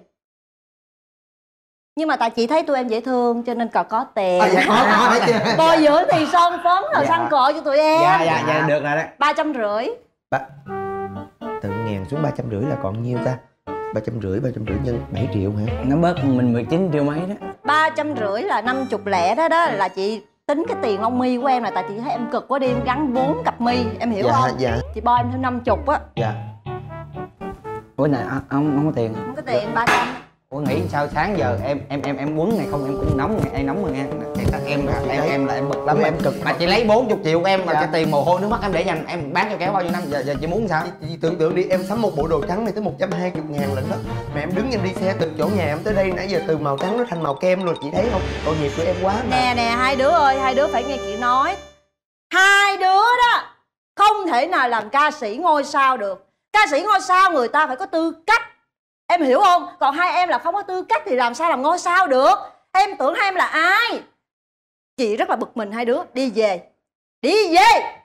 Speaker 8: Nhưng mà tại chị thấy tụi em dễ thương cho nên còn có tiền.
Speaker 3: À, dạ có có đấy
Speaker 8: bồi dưỡng thì son phấn rồi
Speaker 3: Dạ.
Speaker 8: xăng cọ cho tụi em.
Speaker 1: Dạ dạ dạ được rồi đó.
Speaker 8: Ba trăm rưỡi.
Speaker 3: Từ ngàn xuống ba trăm rưỡi là còn nhiêu ta? Ba trăm rưỡi ba trăm rưỡi nhân 7 triệu hả?
Speaker 1: Nó bớt mình 19 triệu mấy đó.
Speaker 8: Ba trăm rưỡi là năm chục lẻ đó đó là chị tính cái tiền lông mi của em là tại chị thấy em cực quá đi em gắn bốn cặp mi em hiểu
Speaker 3: dạ
Speaker 8: không?
Speaker 3: dạ.
Speaker 8: Chị bo em thêm năm chục á.
Speaker 3: Dạ
Speaker 1: ủa này ông không, không có tiền.
Speaker 8: Không có tiền ba trăm.
Speaker 1: Ủa nghĩ sao sáng giờ em em em em quấn này không em cũng nóng này em nóng rồi nha thì ta- em em em là em bực lắm em
Speaker 3: cực.
Speaker 1: mà chị lấy 40 triệu của em mà
Speaker 3: Dạ.
Speaker 1: cái tiền mồ hôi nước mắt em để dành em bán cho kéo bao nhiêu năm giờ giờ chị muốn sao?
Speaker 3: Chị, chị tưởng tượng đi em sắm một bộ đồ trắng này tới 120 ngàn lận đó. Mà em đứng em đi xe từ chỗ nhà em tới đây nãy giờ từ màu trắng nó thành màu kem rồi chị thấy không? Tội nghiệp của em quá mà.
Speaker 8: Nè nè hai đứa ơi hai đứa phải nghe chị nói. Hai đứa đó không thể nào làm ca sĩ ngôi sao được ca sĩ ngôi sao người ta phải có tư cách. Em hiểu không? Còn hai em là không có tư cách thì làm sao làm ngôi sao được? Em tưởng hai em là ai? Chị rất là bực mình hai đứa đi về. Đi về.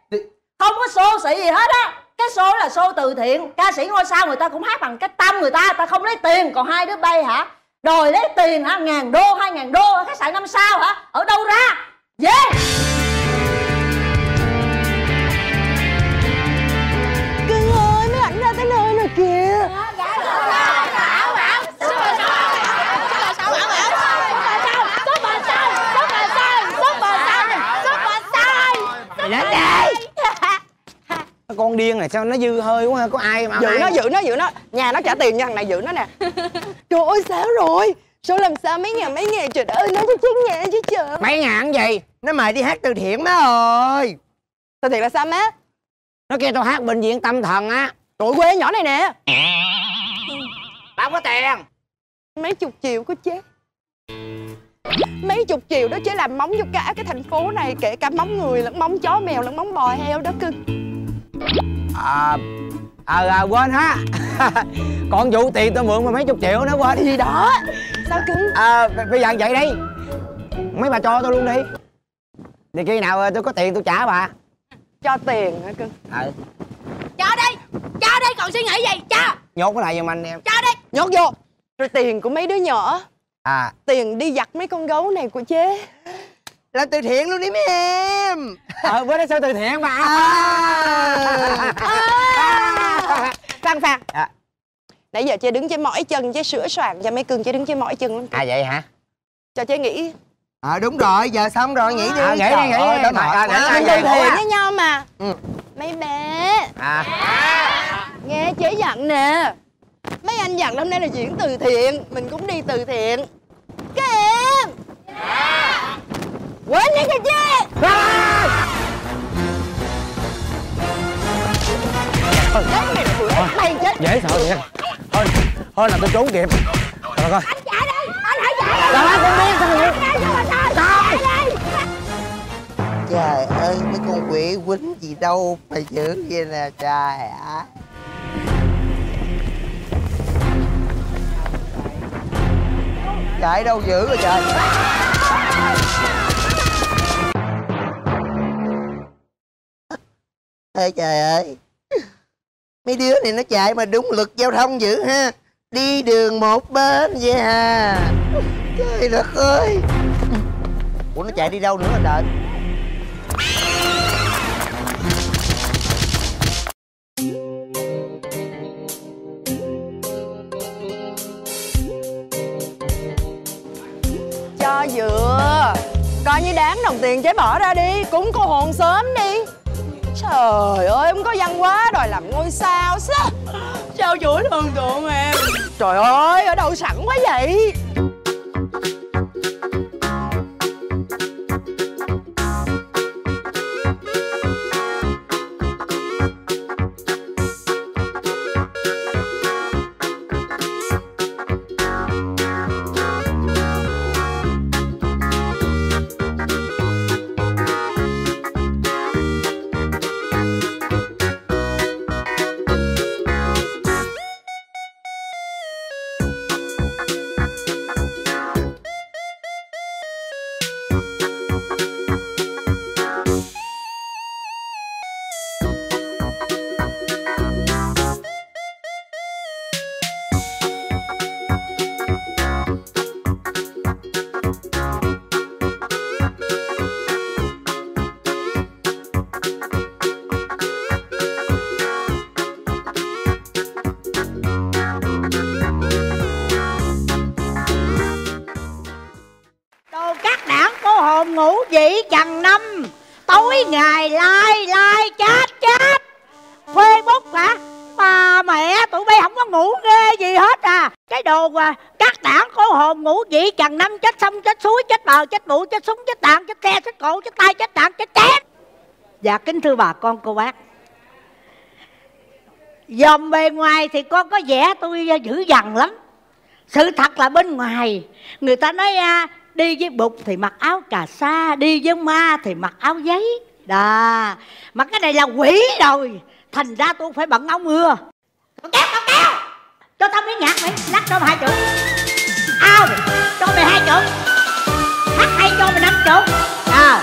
Speaker 8: Không có xô xị gì hết á. Cái show là show từ thiện. Ca sĩ ngôi sao người ta cũng hát bằng cái tâm người ta người ta không lấy tiền. Còn hai đứa bay hả? Đòi lấy tiền hả? Ngàn đô hai ngàn đô ở khách sạn năm sao hả? Ở đâu ra? Về.
Speaker 2: Cưng
Speaker 1: Con điên này sao nó dư hơi quá ha, có ai mà
Speaker 2: Giữ
Speaker 1: ai
Speaker 2: nó giữ nó giữ nó. Nhà nó trả tiền cho thằng này giữ nó nè. Trời ơi sao rồi? Sao làm sao mấy ngàn mấy ngàn trời ơi Nói cho chết nhà chứ trời.
Speaker 1: Mấy ngàn cái gì?
Speaker 3: Nó mời đi hát từ thiện má ơi.
Speaker 2: Thật thiệt là sao má?
Speaker 1: Nó kêu tao hát bệnh viện tâm thần á.
Speaker 2: Tụi quê nhỏ này nè.
Speaker 1: Tao không có tiền.
Speaker 2: Mấy chục triệu có chế Mấy chục triệu đó chế làm móng cho cả cái thành phố này Kể cả móng người lẫn móng chó mèo lẫn móng bò heo đó cưng
Speaker 1: À à, à quên ha. Còn vụ tiền tao mượn mà mấy chục triệu nó quên
Speaker 2: Gì đó. Sao cưng
Speaker 1: à, bây giờ vậy đi. Mấy bà cho tôi luôn đi. Thì khi nào ờ, tôi có tiền tôi trả bà.
Speaker 2: Cho tiền hả cưng?
Speaker 1: Ừ
Speaker 7: cho đi cho đi còn suy nghĩ gì? Cho.
Speaker 1: Nhốt cái lại giùm anh em.
Speaker 7: Cho đi.
Speaker 2: Nhốt vô. Rồi tiền của mấy đứa nhỏ.
Speaker 1: À.
Speaker 2: Tiền đi giặt mấy con gấu này của chế
Speaker 3: Làm từ thiện luôn đi mấy em.
Speaker 1: Ờ bữa đó sao từ thiện mà?
Speaker 2: Phan Phan
Speaker 1: À.
Speaker 2: Nãy giờ chế đứng trên mỏi chân chế sửa soạn cho mấy cưng chế đứng trên mỏi chân lắm.
Speaker 1: À vậy hả?
Speaker 2: Cho chế nghĩ
Speaker 3: Ờ đúng rồi giờ xong rồi nghỉ đi.
Speaker 1: À, nghỉ đi, nghỉ đi. à,
Speaker 2: à, Mình từ thiện
Speaker 1: à?
Speaker 2: với nhau mà.
Speaker 3: Ừ.
Speaker 2: Mấy bé.
Speaker 1: À.
Speaker 2: Nghe chế dặn nè. Mấy anh dặn hôm nay là diễn từ thiện Mình cũng đi từ thiện. Các em Quên đi kìa chế Đấy mày là bữa mày chết.
Speaker 1: Dễ sợ vậy thôi thôi là tôi trốn kịp. Rồi coi
Speaker 7: anh chạy đi anh hãy chạy đi.
Speaker 1: Con biết sao vậy?
Speaker 7: Chạy đi, chạy đi, chạy đi.
Speaker 3: Trời ơi mấy con quỷ quýnh gì đâu Phải giữ vậy nè trời ạ. Chạy đâu giữ rồi trời Ê, trời ơi. Mấy đứa này nó chạy mà đúng lực giao thông dữ ha. Đi đường một bên vậy hà Trời đất ơi. Ủa, nó chạy đi đâu nữa rồi
Speaker 2: Cho vừa Coi như đáng đồng tiền chế bỏ ra đi. Cúng cô hồn sớm đi. Trời ơi không có văn hóa đòi làm ngôi sao sao? Sao chuỗi thần tượng em. Trời ơi ở đâu sẵn quá vậy
Speaker 8: chết súng chết đạn chết xe chết cổ chết tay chết đạn chết chém. Dạ kính thưa bà con cô bác. Dòm bề ngoài thì con có vẻ tôi à, dữ dằn lắm. Sự thật là bên ngoài người ta nói à, đi với bụt thì mặc áo cà sa đi với ma thì mặc áo giấy.
Speaker 7: Đà Mà cái này là quỷ rồi Thành ra tôi phải bận áo mưa. Con kéo con kéo Cho tao miếng nhạc mày Lắc cho mày hai chữ Ao Cho mày hai chữ Hát hay cho mình năm chục. Nào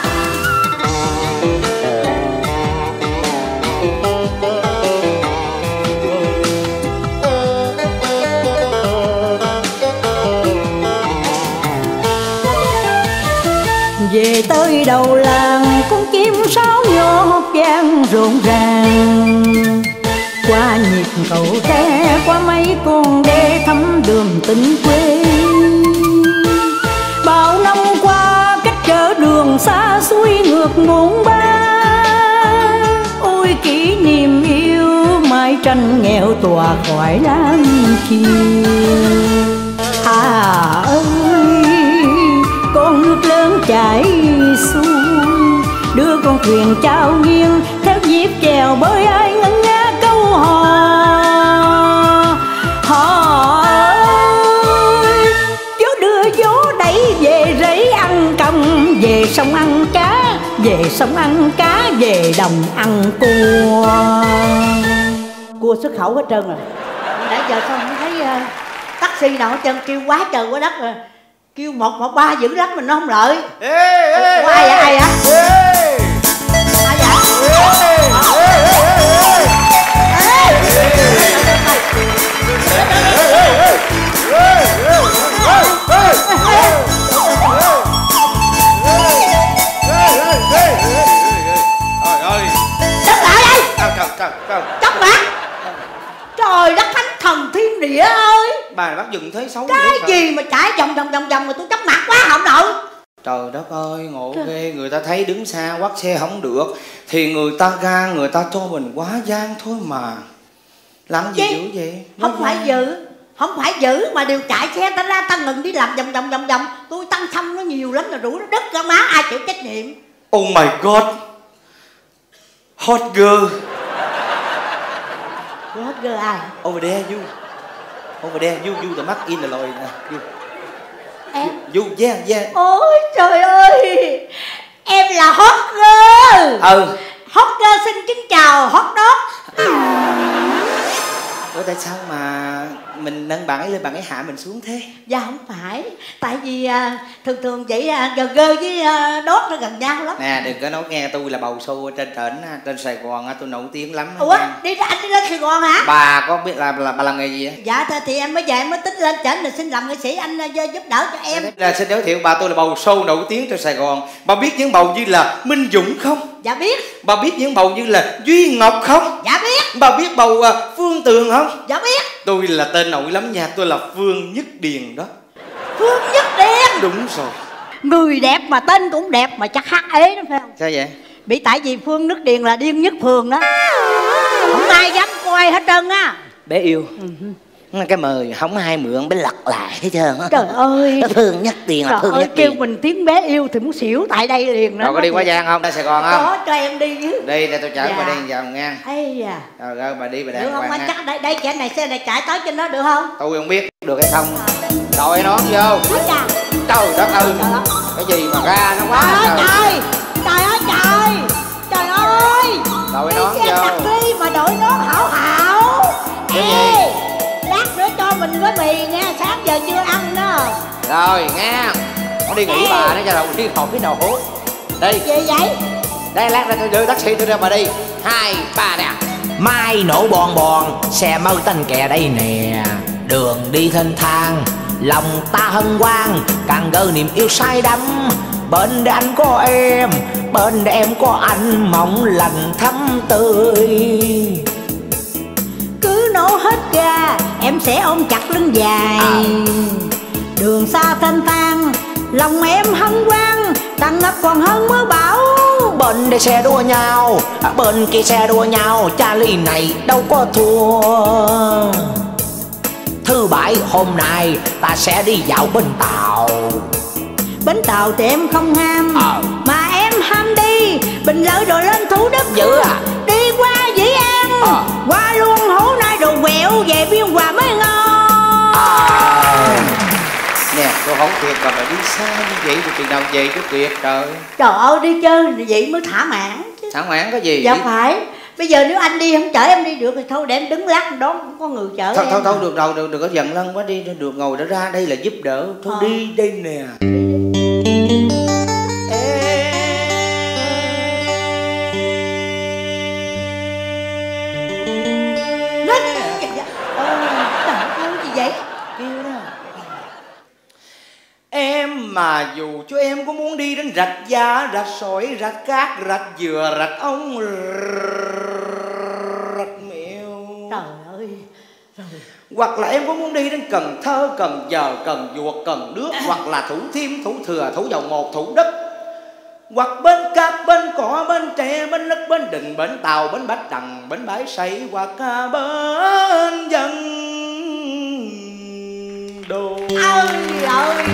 Speaker 7: về tới đầu làng, con chim sáo nhỏ vang rộn ràng qua nhịp cầu tre, qua mấy con đê thắm đường tình muốn ba. Ôi, kỷ niệm yêu mai tranh nghèo tòa khỏi lam chiều à ơi, con nước lớn chảy xuôi. Đưa con thuyền trao nghiêng, theo nhịp chèo bơi ai ngân nga câu hò. Hò ơi gió đưa gió đẩy về rẫy ăn cầm về sông ăn cá về sông ăn cá về đồng ăn cua. Cua xuất khẩu hết trơn rồi. Nãy giờ sao không thấy uh, taxi nào hết trơn? Kêu quá trời quá đất rồi. Kêu một một ba dữ lắm mình nó không lợi.
Speaker 1: Ê
Speaker 7: Có ai vậy ai vậy? Ai vậy
Speaker 1: trời trời trời trời
Speaker 7: Chóc mặt Trời đất thánh thần thiên địa ơi.
Speaker 1: Bà bắt dừng thế xấu
Speaker 7: Cái gì mà chạy vòng vòng vòng vòng mà tôi chóc mặt quá không nổi.
Speaker 1: Trời đất ơi, ngộ ghê, người ta thấy đứng xa quát xe không được Thì người ta ga, người ta cho mình quá gian thôi mà. Làm gì dữ vậy?
Speaker 7: Không phải giữ không phải giữ mà đều chạy xe ta ra ta ngừng đi làm vòng vòng vòng vòng. Tôi tăng xăm nó nhiều lắm rồi rủ nó đứt ra má ai chịu trách nhiệm.
Speaker 1: Oh my god. Hot girl
Speaker 7: hết gơ ai
Speaker 1: Over there you. Over there you, you the mark in the lồi nè You,
Speaker 7: em?
Speaker 1: You, yeah, yeah.
Speaker 7: Ôi trời ơi! Em là hot girl.
Speaker 1: Ừ.
Speaker 7: Hot girl xin kính chào hot dog.
Speaker 1: Ủa tại sao mà mình nâng bạn ấy lên bạn ấy hạ mình xuống thế
Speaker 7: dạ không phải tại vì à, thường thường vậy à, gờ gơ với à, đốt nó gần nhau lắm
Speaker 1: Nè đừng có nói nghe tôi là bầu ở trên tỉnh á, trên Sài Gòn á, tôi nổi tiếng lắm
Speaker 7: ủa
Speaker 1: nha.
Speaker 7: đi ra anh đi lên sài gòn hả
Speaker 1: Bà có biết làm là bà làm nghề gì á?
Speaker 7: dạ thì, thì em mới về em mới tính lên trển rồi xin làm nghệ sĩ anh à, giúp đỡ cho em
Speaker 1: Là xin giới thiệu bà tôi là bầu sô nổi tiếng trên Sài Gòn Bà biết những bầu như là Minh Dũng không?
Speaker 7: Dạ biết.
Speaker 1: Bà biết những bầu như là Duy Ngọc không?
Speaker 7: dạ biết.
Speaker 1: Bà biết bầu à, Phương Tường không?
Speaker 7: dạ biết.
Speaker 1: Tôi là tên nổi lắm nha, tôi là Phương Nhất Điền đó.
Speaker 7: Phương nhất điên
Speaker 1: Đúng rồi.
Speaker 7: Người đẹp mà tên cũng đẹp mà chắc hát ế đó phải không?
Speaker 1: Sao vậy?
Speaker 7: bị tại vì phương nước điền là điên nhất phường đó. Không ai dám coi hết trơn á.
Speaker 10: Bé yêu cái mời không ai mượn bé lật lại hết trơn á
Speaker 7: trời ơi.
Speaker 10: Nó thương nhất tiền là
Speaker 7: trời
Speaker 10: thương
Speaker 7: ơi
Speaker 10: nhất
Speaker 7: kêu
Speaker 10: tiền.
Speaker 7: mình tiếng bé yêu thì muốn xỉu tại đây liền đó
Speaker 1: có đi qua Giang không? Ra Sài Gòn không?
Speaker 7: có cho em đi chứ.
Speaker 1: Đi để tôi chở
Speaker 7: Dạ.
Speaker 1: bà đi vòng nha.
Speaker 7: Ây da.
Speaker 1: Rồi rồi bà đi bà
Speaker 7: được
Speaker 1: đàng
Speaker 7: không?
Speaker 1: hoàng
Speaker 7: anh
Speaker 1: nha
Speaker 7: chắc đây đây chạy này xe này chạy tới trên đó được không?
Speaker 1: Tôi không biết được hay không. Đội nón vô. Trời đất ơi. Cái gì mà ra nó quá
Speaker 7: trời ơi
Speaker 1: trời.
Speaker 7: ơi trời. Trời ơi.
Speaker 1: Đội
Speaker 7: đi
Speaker 1: nón
Speaker 7: xe
Speaker 1: vô.
Speaker 7: taxi mà đội nón hảo hảo.
Speaker 1: Cái
Speaker 7: ê gói mì nha sáng giờ chưa ăn đó.
Speaker 1: Rồi nghe. Con đi nghỉ bà nó cho đầu đi học cái đầu hút Đi.
Speaker 7: Gì vậy?
Speaker 1: Đây lát ra tôi đưa taxi tôi đưa bà đi. Hai ba nè.
Speaker 11: Mai nổ bon bon Xe mau tanh kè đây nè. Đường đi thênh thang Lòng ta hân hoan Càng gơ niềm yêu say đắm. Bên đây anh có em Bên đây em có anh Mộng lành thắm tươi.
Speaker 7: Cứ nổ hết ga em sẽ ôm chặt lưng dài. Đường xa thanh thang lòng em hân hoan tăng ngập còn hơn mưa bão.
Speaker 11: Bên đây xe đua nhau à, Bên kia xe đua nhau Charlie này đâu có thua. Thứ bảy hôm nay Ta sẽ đi dạo bên tàu.
Speaker 7: Bến tàu thì em không ham
Speaker 11: Ờ.
Speaker 7: mà em ham đi. Bình lợi rồi lên thủ đức
Speaker 11: Dữ à.
Speaker 7: đi qua dĩ an
Speaker 11: Ờ.
Speaker 7: qua luôn hố nai đồ quẹo về biên hòa mới ngon.
Speaker 1: Nè tôi không thiệt mà bà đi xa như vậy Thì chừng nào về cho tuyệt trời.
Speaker 7: Trời ơi đi chơi vậy mới thả mạng
Speaker 1: thỏa mãn có gì?
Speaker 7: Dạ phải. Bây giờ nếu anh đi không chở em đi được thì thôi để em đứng lát đón cũng có người chở
Speaker 1: thôi
Speaker 7: em.
Speaker 1: thôi thôi được rồi được, đừng có giận lân quá đi được ngồi đó ra đây là giúp đỡ. Thôi
Speaker 7: Ờ.
Speaker 1: đi đây nè mà dù cho em có muốn đi đến rạch giá rạch sỏi rạch cát rạch dừa rạch ống rạch mèo
Speaker 7: trời ơi.
Speaker 1: Hoặc là em có muốn đi đến Cần Thơ, Cần Giờ, Cần Duộc, Cần Đước hoặc là Thủ Thiêm, Thủ Thừa, Thủ Dầu Một, Thủ Đức. Hoặc bên cát, bên cỏ, bên tre, bên đất, bên đình, bên tàu, bên bách đằng, bên bãi sậy hoặc bên dân đô.
Speaker 7: Ơi ơi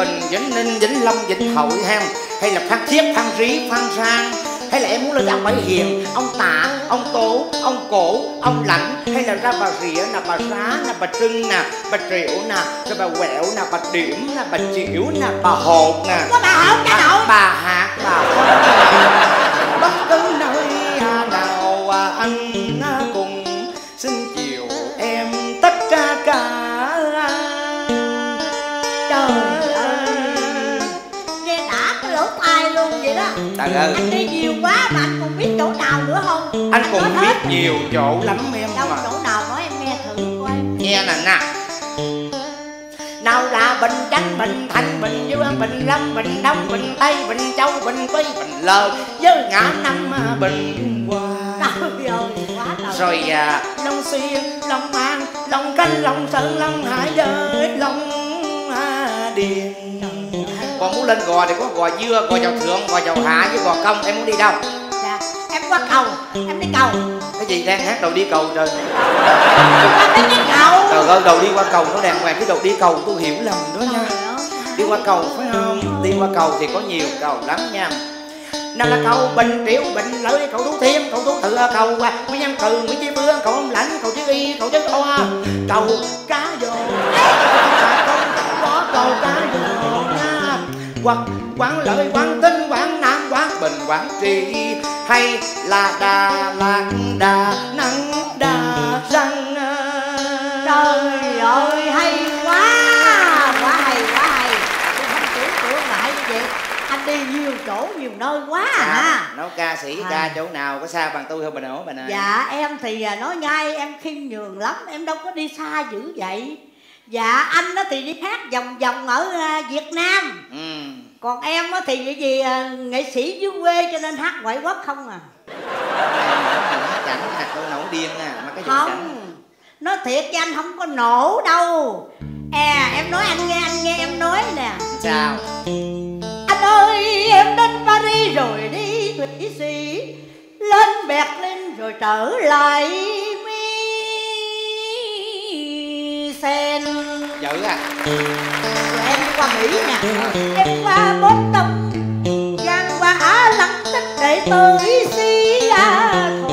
Speaker 1: Bình, Vĩnh Ninh, Vĩnh Long, Vĩnh Hội ha hay là Phan Thiết, Phan Rí, Phan Sang hay là em muốn lên ông Bảy Hiền, ông Tạ, ông Tố, ông Cổ, ông Lãnh. Hay là ra bà Rịa, nè bà Rá, nè bà Trưng nè, bà Triệu nè, rồi bà Quẹo nè, bà Điểm nè, bà Chiểu nè, bà Hột nè.
Speaker 7: Có bà cha
Speaker 1: bà,
Speaker 7: nội?
Speaker 1: Bà Hạt, bà Hoa
Speaker 7: Trời ơi anh đi nhiều quá mà anh còn biết chỗ nào nữa không?
Speaker 1: Anh cũng
Speaker 7: nói
Speaker 1: biết
Speaker 7: hết.
Speaker 1: nhiều chỗ lắm em
Speaker 7: đâu
Speaker 1: mà.
Speaker 7: chỗ nào nói em nghe thử coi.
Speaker 1: Nghe nè nè nào là Bình Chánh, Bình Thành, Bình Dương, Bình Lâm, Bình Đông, Bình Tây, Bình Châu, Bình Quy, Bình Lờ Với ngã năm à, Bình Hòa. Rồi à, Long Xuyên, Long An, Long Canh, Long Sơn, Long Hải với Long lên gò thì có gò dưa, gò dầu thượng, gò dầu hạ với gò công Em muốn đi đâu?
Speaker 7: dạ em qua cầu em đi cầu.
Speaker 1: Cái gì đang hát đầu đi cầu trời.
Speaker 7: Qua
Speaker 1: Trời ơi đầu đi qua cầu nó đàng hoàng Cái đầu đi cầu tôi hiểu lầm đó nha. Đi qua cầu phải không? Đi qua cầu thì có nhiều cầu lắm nha. Nào là cầu bình triệu bình lợi cầu thủ thiêm cầu thủ tự cầu à, nguyễn văn cừ nguyễn chí phương cầu ông lãnh cầu chữ y cầu chữ o cầu cá có cầu cá nha hoặc quảng lợi quảng tinh quảng nam quảng bình quảng trị hay là đà lạt đà nẵng đà răng
Speaker 7: trời ơi hay quá! Quá hay quá hay. Tôi không tưởng tượng lại như vậy. Anh đi nhiều chỗ nhiều nơi quá à.
Speaker 1: Nói ca sĩ
Speaker 7: À.
Speaker 1: ca chỗ nào có xa bằng tôi không bà nổ bà này
Speaker 7: dạ em thì à, nói ngay em khiêm nhường lắm. Em đâu có đi xa dữ vậy dạ anh đó thì đi hát vòng vòng ở à, việt nam.
Speaker 1: Ừ.
Speaker 7: còn em á thì gì à, nghệ sĩ dưới quê cho nên hát ngoại quốc không à.
Speaker 1: Nổ điên à mà cái
Speaker 7: không. Nói thiệt với anh không có nổ đâu. À em nói anh nghe anh nghe em nói nè.
Speaker 1: Sao?
Speaker 7: Anh ơi em đến paris rồi đi thụy sĩ. Lên berlin rồi trở lại
Speaker 1: dữ à
Speaker 7: rồi em đi qua mỹ nè. Em qua boston. Gan qua á lăng tích để tới seattle.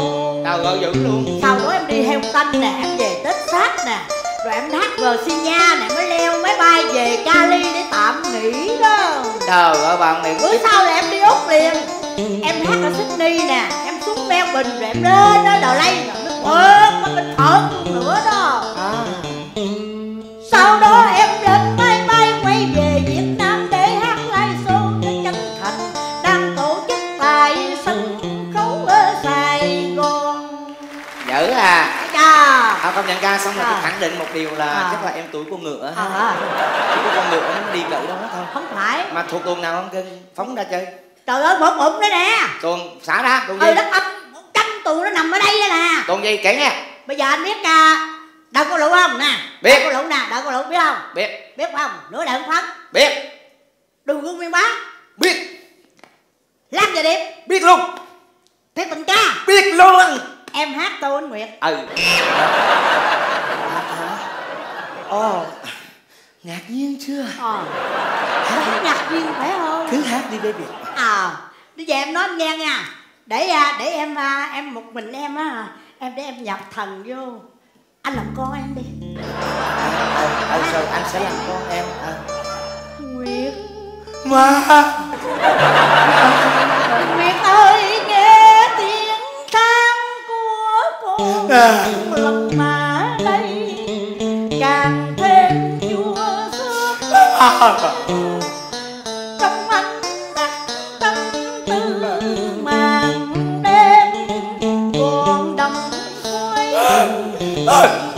Speaker 1: Trời ơi dữ luôn.
Speaker 7: Sau đó em đi heo tanh nè em về texas nè. Rồi em hát virginia nè mới leo máy bay về cali để tạm nghỉ đó.
Speaker 1: Trời ơi bạn này
Speaker 7: bữa sau là em đi úc liền. Em hát ở sydney nè em xuống melbourne rồi em lên đó đò lây rồi mới bớt có bên thở nữa đó sau đó em lên máy bay quay về việt nam để hát live show cho chân thành. Đang tổ chức tại sân khấu ở sài gòn.
Speaker 1: Dữ à.
Speaker 7: Chà
Speaker 1: Không công nhận ca xong là tôi
Speaker 7: À.
Speaker 1: khẳng định một điều là
Speaker 7: À.
Speaker 1: chắc là em tuổi con ngựa ha
Speaker 7: à,
Speaker 1: chỉ có con ngựa nó đi cỡ đó thôi.
Speaker 7: Không phải.
Speaker 1: Mà thuộc tuần nào không cưng phóng ra chơi?
Speaker 7: Trời ơi bụng bụng đấy nè.
Speaker 1: Tuần xả ra tuần gì?
Speaker 7: đất ấp một trăm tù nó nằm ở đây đó nè.
Speaker 1: Tuần gì kể nghe.
Speaker 7: Bây giờ anh biết à, đậu có lụ không nè.
Speaker 1: Biết.
Speaker 7: đậu có lụ nè đậu có lụ biết không?
Speaker 1: Biết.
Speaker 7: Biết không? Nửa đậu phấn.
Speaker 1: Biết.
Speaker 7: Đường quân miên bá
Speaker 1: biết.
Speaker 7: Lam và điệp
Speaker 1: biết luôn.
Speaker 7: Thiết tình ca.
Speaker 1: Biết luôn.
Speaker 7: Em hát tô anh nguyệt.
Speaker 1: Ừ. Ồ ngạc nhiên chưa?
Speaker 7: Ờ. Thấy ngạc nhiên phải không?
Speaker 1: Cứ hát đi baby.
Speaker 7: À bây giờ em nói anh nghe nha. Để à, để em à, em một mình em á em để em nhập thần vô anh làm con em đi.
Speaker 1: Ờ ờ, rồi anh sẽ làm con em à.
Speaker 7: nguyệt.
Speaker 1: Má
Speaker 7: nguyệt ơi nghe tiếng than của con lòng mà đây. Càng thêm chua xót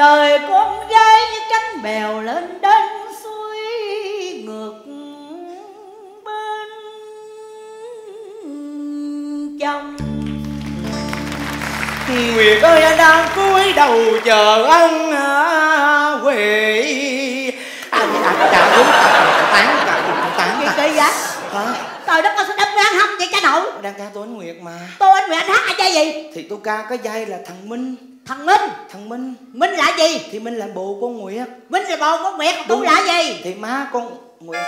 Speaker 7: đời con gái như cánh bèo lên đến suối ngược bên trong
Speaker 1: Nguyệt ơi anh đang cúi đầu chờ à, Huệ Anh anh chả đúng tán cả tán
Speaker 7: kỳ vậy?
Speaker 1: Hả?
Speaker 7: Trời đất ơi sao đâm ra hâm vậy cha nội
Speaker 1: Đang ca tôi anh Nguyệt mà
Speaker 7: Tôi anh Nguyệt anh hát ai chơi gì
Speaker 1: Thì tôi ca cái dây là thằng Minh
Speaker 7: Thằng Minh.
Speaker 1: Thằng Minh.
Speaker 7: Minh là gì?
Speaker 1: Thì Minh là bồ con Nguyệt.
Speaker 7: Minh là bồ con Nguyệt. Tôi là gì?
Speaker 1: Thì má con Nguyệt.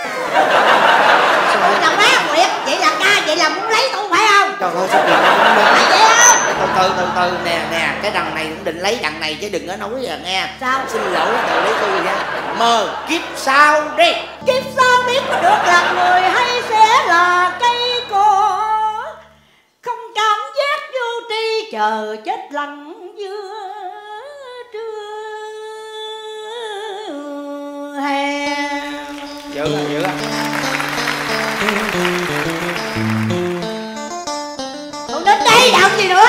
Speaker 7: Là má Nguyệt. Vậy là ca vậy là muốn lấy tôi phải không?
Speaker 1: Trời ơi sao kỳ lạ
Speaker 7: Phải vậy không?
Speaker 1: Từ từ từ từ nè nè cái đằng này cũng định lấy đằng này chứ đừng có nói rồi nghe.
Speaker 7: Sao?
Speaker 1: Xin lỗi tự lấy tôi ra mờ kiếp sau đi.
Speaker 7: Kiếp sau biết có được là người hay sẽ là cây tri chờ chết lặng giữa trưa hè.
Speaker 1: Dữ à dữ à
Speaker 7: Còn đến đây làm gì nữa.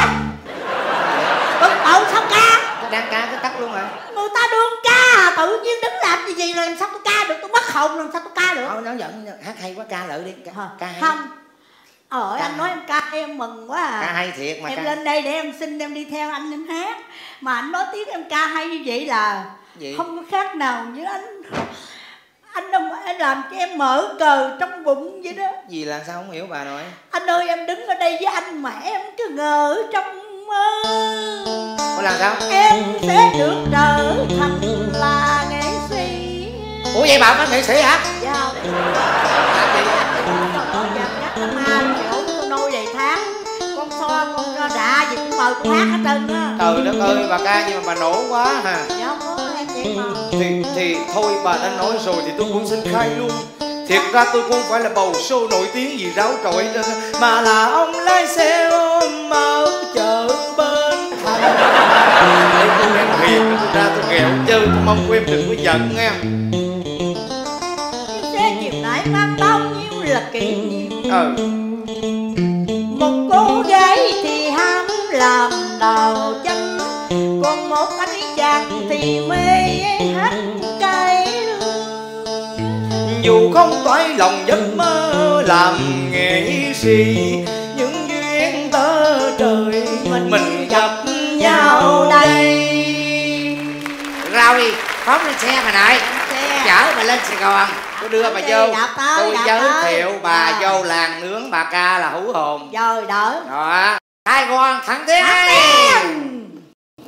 Speaker 7: Bực bội sao ca.
Speaker 1: Tôi đang ca cái tắt luôn à
Speaker 7: Người ta đương ca tự nhiên đứng làm gì gì là làm sao tôi ca được? Tôi mất hồn làm sao tôi ca được?
Speaker 1: Thôi nó giận hát hay quá ca lợi đi. Ca,
Speaker 7: Hả?
Speaker 1: ca hay.
Speaker 7: Không
Speaker 1: Ca
Speaker 7: anh nói em ca em mừng quá à.
Speaker 1: Ca hay thiệt mà
Speaker 7: em
Speaker 1: ca.
Speaker 7: lên đây để em xin em đi theo anh em hát. Mà anh nói tiếng em ca hay như vậy là
Speaker 1: Gì?
Speaker 7: không có khác nào với anh. Anh làm, anh làm cho em mở cờ trong bụng vậy đó.
Speaker 1: Gì là sao không hiểu bà nội?
Speaker 7: Anh ơi em đứng ở đây với anh mà em cứ ngờ trong mơ.
Speaker 1: Có làm sao?
Speaker 7: Em sẽ được trở thành là nghệ sĩ.
Speaker 1: Ủa vậy bà có nghệ sĩ hả?
Speaker 7: Dạ.
Speaker 1: Gì
Speaker 7: cũng mời hát hết trơn á.
Speaker 1: Trời đất ơi bà ca gì mà bà nổ quá hà
Speaker 7: dạ không có em vậy mà.
Speaker 1: Thì thì thôi bà đã nói rồi thì tôi cũng xin khai luôn. Thiệt ra tôi không phải là bầu show nổi tiếng gì ráo trội trên mà là ông lái xe ôm ở chợ bên thành. Để tôi em hiền tôi ra tôi nghèo chơi tôi mong em đừng có giận nghe.
Speaker 7: Xe chiều nay mang bao nhiêu là kỷ niệm?
Speaker 1: Ờ không toái lòng giấc mơ làm nghệ sĩ những duyên tơ trời mình, mình gặp nhau đây. rao đi phóng lên xe mà nội chở bà lên sài gòn. Tôi đưa bà vô.
Speaker 7: tới,
Speaker 1: tôi
Speaker 7: đạp
Speaker 1: giới thiệu bà
Speaker 7: À.
Speaker 1: vô làng nướng bà ca là hữu hồn.
Speaker 7: Rồi đỡ.
Speaker 1: Đó. Hai con thẳng tiến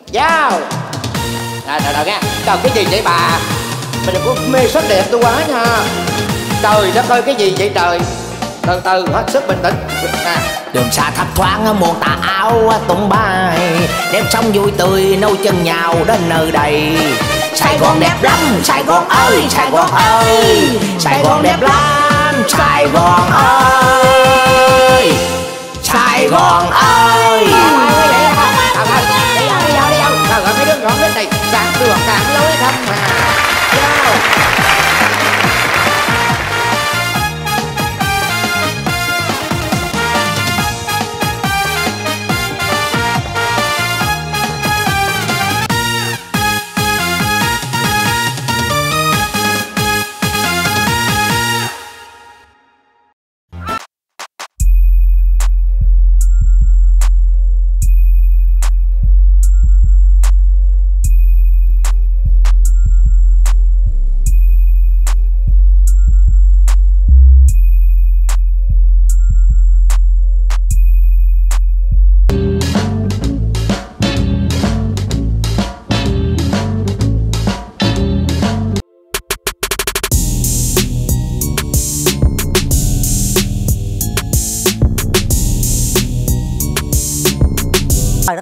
Speaker 1: giao rồi rồi rồi nghe. Trời cái gì vậy bà? Bà đừng có mê sắc đẹp tôi quá nha trời đất ơi cái gì vậy trời? Từ từ hết sức bình tĩnh. Nè
Speaker 6: Đường xa thấp thoáng muôn tà áo tung bay. Đêm sông vui tươi nâu chân nhau đến nơi đây. Sài Gòn đẹp lắm, Sài Gòn ơi, Sài Gòn ơi. Sài Gòn đẹp lắm, Sài Gòn ơi. Sài Gòn ơi.
Speaker 1: Đi đâu đi đâu đi đâu trời ơi mấy đứa con đến đây cản đường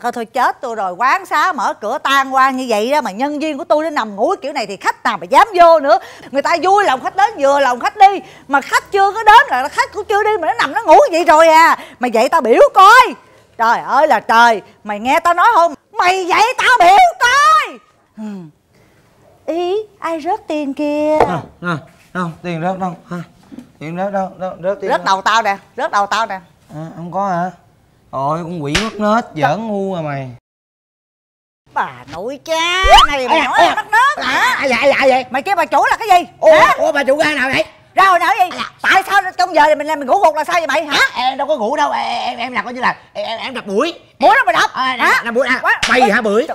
Speaker 6: Đất ơi thôi chết tôi rồi quán xá mở cửa tan hoang như vậy đó mà nhân viên của tôi nó nằm ngủ kiểu này thì khách nào mà dám vô nữa. Người ta vui lòng khách đến vừa lòng khách đi. Mà khách chưa có đến là khách cũng chưa đi mà nó nằm nó ngủ vậy rồi à. Mày dậy tao biểu coi. Trời ơi là trời mày nghe tao nói không? Mày dậy tao biểu coi. Ừ. ý ai rớt tiền kia
Speaker 1: à, à, đâu tiền rớt đâu? Ha tiền rớt đâu đâu rớt tiền
Speaker 6: rớt đầu tao nè rớt đầu tao nè.
Speaker 1: À, không có hả Ôi con quỷ mất nết giỡn ngu à mày.
Speaker 6: Bà nội cha này mày nói là mất nết hả?
Speaker 1: ai dạ ai dạ vậy
Speaker 6: mày kêu bà chủ là cái gì?
Speaker 1: Ủa,
Speaker 6: hả?
Speaker 1: ủa bà chủ ga nào vậy?
Speaker 6: Ra hồi nào gì? Tại sao trong giờ này mình làm mình ngủ gục là sao vậy mày hả?
Speaker 1: Em đâu có ngủ đâu. Em em, làm coi như là em em, em đập mũi
Speaker 6: mũi đâu mày đập
Speaker 1: à,
Speaker 6: hả?
Speaker 1: đập mũi à
Speaker 6: Quá-
Speaker 1: mày hả bưởi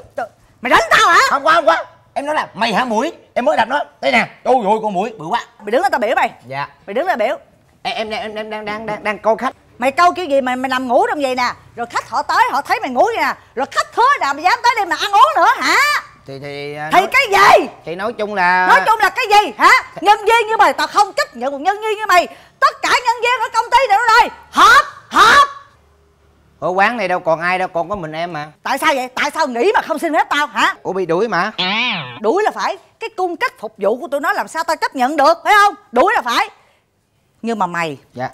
Speaker 6: mày đánh tao hả?
Speaker 1: Không có không có em nói là mày hả mũi em mới đập nó đây nè. Ôi ôi con mũi bự quá.
Speaker 6: Mày đứng lên tao biểu mày.
Speaker 1: Dạ.
Speaker 6: Mày đứng lên biểu.
Speaker 1: Em em em em đang đang đang đang coi khách
Speaker 6: mày câu kiểu gì mà mày nằm ngủ trong vậy nè? Rồi khách họ tới họ thấy mày ngủ vậy nè. Rồi khách thứ nào mày dám tới đây mà ăn uống nữa hả?
Speaker 1: Thì thì à,
Speaker 6: thì
Speaker 1: nói,
Speaker 6: cái gì?
Speaker 1: thì nói chung là
Speaker 6: nói chung là cái gì hả? Nhân viên như mày tao không chấp nhận một nhân viên như mày. Tất cả nhân viên ở công ty này nó đây. Họp họp
Speaker 1: ở quán này đâu còn ai đâu còn có mình em mà.
Speaker 6: Tại sao vậy? Tại sao nghỉ mà không xin phép tao hả?
Speaker 1: Ủa bị đuổi mà.
Speaker 6: Đuổi là phải. Cái cung cách phục vụ của tụi nó làm sao tao chấp nhận được phải không? Đuổi là phải. Nhưng mà mày
Speaker 1: dạ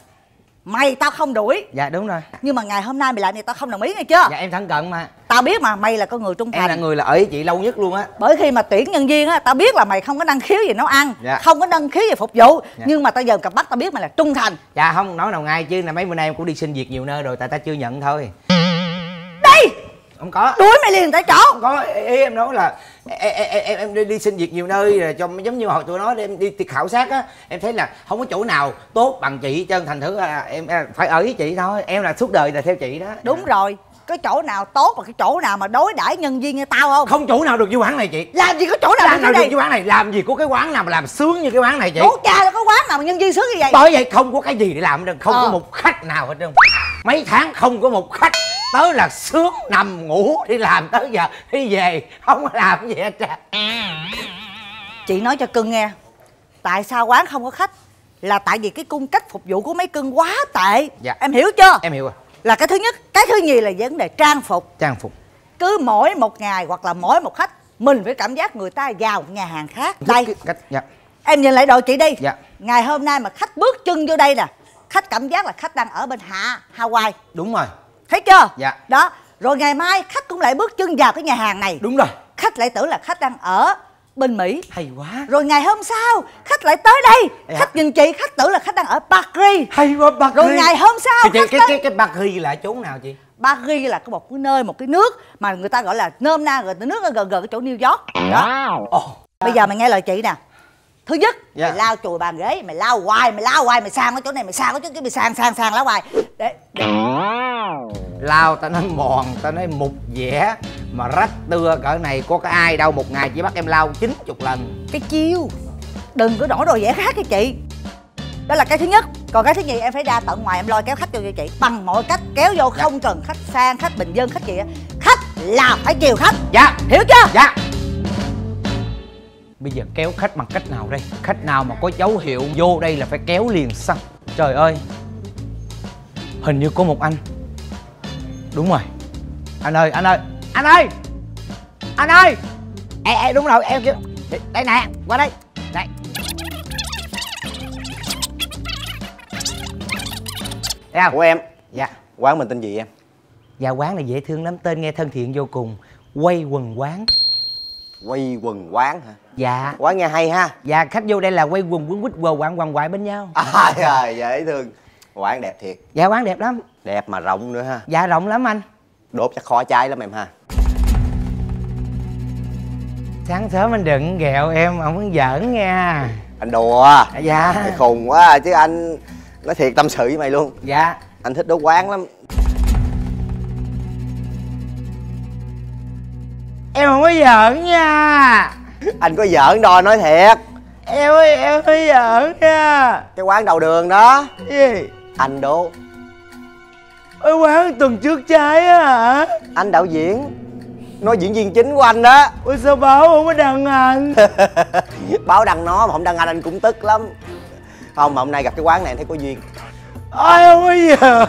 Speaker 6: mày tao không đuổi.
Speaker 1: Dạ đúng rồi.
Speaker 6: Nhưng mà ngày hôm nay mày làm gì tao không đồng ý nghe chưa?
Speaker 1: Dạ em thân cận mà.
Speaker 6: Tao biết mà mày là con người trung
Speaker 1: em là
Speaker 6: thành
Speaker 1: người là ở với chị lâu nhất luôn á.
Speaker 6: Bởi khi mà tuyển nhân viên á tao biết là mày không có năng khiếu gì nấu ăn
Speaker 1: Dạ.
Speaker 6: không có năng khiếu gì phục vụ.
Speaker 1: Dạ.
Speaker 6: nhưng mà tao giờ cặp bắt tao biết mày là trung thành.
Speaker 1: Dạ không nói nào ngay chứ là mấy bữa nay em cũng đi xin việc nhiều nơi rồi tại ta chưa nhận thôi không có.
Speaker 6: Đuổi mày liền tại chỗ.
Speaker 1: Không có. Ý em nói là em, em, em, đi, đi xin việc nhiều nơi rồi cho giống như hồi tụi nó em đi, khảo sát á em thấy là không có chỗ nào tốt bằng chị hết trơn thành thử là em, em phải ở với chị thôi. Em là suốt đời là theo chị đó.
Speaker 6: Đúng rồi. Cái chỗ nào tốt và cái chỗ nào mà đối đãi nhân viên như tao không?
Speaker 1: Không chỗ nào được như quán này chị.
Speaker 6: Làm gì có chỗ nào
Speaker 1: làm
Speaker 6: như
Speaker 1: nào được như quán này? Làm gì có cái quán nào mà làm sướng như cái quán này chị?
Speaker 6: Đổ cha có quán nào mà nhân viên sướng như vậy?
Speaker 1: Bởi vậy không có cái gì để làm trơn không
Speaker 6: Ờ.
Speaker 1: có một khách nào hết trơn. Mấy tháng không có một khách tới là sướng nằm ngủ đi làm tới giờ đi về không có làm gì hết trơn.
Speaker 6: Chị nói cho cưng nghe tại sao quán không có khách? Là tại vì cái cung cách phục vụ của mấy cưng quá tệ.
Speaker 1: Dạ.
Speaker 6: em hiểu chưa?
Speaker 1: Em hiểu rồi
Speaker 6: là cái thứ nhất. Cái thứ nhì là vấn đề trang phục.
Speaker 1: Trang phục.
Speaker 6: Cứ mỗi một ngày hoặc là mỗi một khách mình phải cảm giác người ta vào một nhà hàng khác. Đây.
Speaker 1: cách dạ.
Speaker 6: Em nhìn lại đội chị đi.
Speaker 1: Dạ.
Speaker 6: ngày hôm nay mà khách bước chân vô đây nè khách cảm giác là khách đang ở bên hạ hawaii.
Speaker 1: Đúng rồi
Speaker 6: thấy chưa?
Speaker 1: Dạ.
Speaker 6: đó rồi ngày mai khách cũng lại bước chân vào cái nhà hàng này.
Speaker 1: Đúng rồi.
Speaker 6: Khách lại tưởng là khách đang ở bên mỹ.
Speaker 1: Hay quá.
Speaker 6: Rồi ngày hôm sau khách lại tới đây.
Speaker 1: Dạ.
Speaker 6: khách nhìn chị khách tưởng là khách đang ở paris.
Speaker 1: Hay quá bạc
Speaker 6: rồi ngày hôm sau
Speaker 1: cái
Speaker 6: khách
Speaker 1: cái cái cái bạc ghi là chỗ nào chị?
Speaker 6: Paris là có một cái nơi một cái nước mà người ta gọi là nôm na gọi là nước ở gần gần cái chỗ New York. Đó.
Speaker 1: Ồ
Speaker 6: bây giờ mày nghe lời chị nè thứ nhất
Speaker 1: Dạ.
Speaker 6: mày lao chùi bàn ghế mày lao hoài mày lao hoài mày sang cái chỗ này mày sang cái chỗ kia mày sang sang sang lao hoài. Để, để.
Speaker 1: Lao ta nói mòn ta nói mục vẽ mà rách tưa cỡ này có cái ai đâu một ngày chỉ bắt em lao 90 lần.
Speaker 6: Cái chiêu đừng có đổi đồ vẽ khác cho chị. Đó là cái thứ nhất. Còn cái thứ nhì em phải ra tận ngoài em lôi kéo khách vô cho chị bằng mọi cách kéo vô
Speaker 1: Dạ.
Speaker 6: không cần khách sang khách bình dân khách gì á. Khách là phải chiều khách.
Speaker 1: Dạ.
Speaker 6: Hiểu chưa?
Speaker 1: Dạ bây giờ kéo khách bằng cách nào đây? Khách nào mà có dấu hiệu vô đây là phải kéo liền xong trời ơi! Hình như có một anh. Đúng rồi. Anh ơi anh ơi! Anh ơi! Anh ơi! Ê, ê đúng rồi em kêu đây nè qua đây. Đây. Thấy không?
Speaker 12: Của em?
Speaker 1: Dạ.
Speaker 12: Quán mình tên gì em?
Speaker 1: dạ quán này dễ thương lắm tên nghe thân thiện vô cùng. Quay quần quán
Speaker 12: Quay quần quán hả?
Speaker 1: dạ.
Speaker 12: Quán nghe hay ha.
Speaker 1: Dạ khách vô đây là quay quần quấn quýt quờ quạng quằn quại bên nhau.
Speaker 12: À trời dễ thương. Quán đẹp thiệt.
Speaker 1: Dạ quán đẹp lắm.
Speaker 12: Đẹp mà rộng nữa ha.
Speaker 1: Dạ rộng lắm anh.
Speaker 12: Đốt chắc khó cháy lắm em ha.
Speaker 1: Sáng sớm anh đừng ghẹo em không muốn giỡn nha.
Speaker 12: Anh đùa
Speaker 1: dạ.
Speaker 12: Mày khùng quá à, chứ anh Nói thiệt tâm sự với mày luôn.
Speaker 1: Dạ.
Speaker 12: Anh thích đốt quán lắm
Speaker 1: em không có giỡn nha.
Speaker 12: Anh có giỡn đo nói thiệt.
Speaker 1: Em ơi em có giỡn nha.
Speaker 12: Cái quán đầu đường đó.
Speaker 1: Gì?
Speaker 12: Anh đố.
Speaker 1: Ở quán tuần trước trái á hả?
Speaker 12: Anh đạo diễn. Nói diễn viên chính của anh đó.
Speaker 1: Ủa sao báo không có đăng anh?
Speaker 12: Báo đăng nó mà không đăng anh anh cũng tức lắm. Không mà hôm nay gặp cái quán này thấy có duyên
Speaker 1: Ôi không có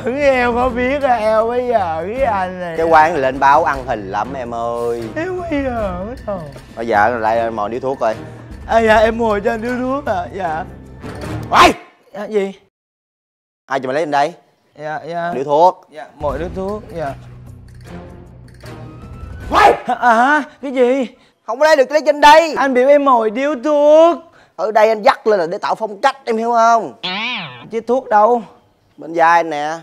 Speaker 1: giỡn em có biết là em bây giờ với anh này.
Speaker 3: Cái quán lên báo ăn hình lắm em ơi.
Speaker 1: Em bây giờ thôi
Speaker 3: bây giờ lại mò điếu thuốc coi.
Speaker 1: À dạ em ngồi cho anh điếu thuốc à Dạ.
Speaker 3: Ôi!
Speaker 1: Dạ gì?
Speaker 3: Ai cho mày lấy lên đây?
Speaker 1: Dạ dạ.
Speaker 3: Điếu thuốc.
Speaker 1: Dạ mỗi điếu thuốc Dạ. À hả? Cái gì?
Speaker 3: Không có lấy được lấy trên đây.
Speaker 1: Anh biểu em mồi điếu thuốc.
Speaker 3: Ở đây anh dắt lên là để tạo phong cách em hiểu không?
Speaker 1: Chứ thuốc đâu
Speaker 3: bên vai anh nè.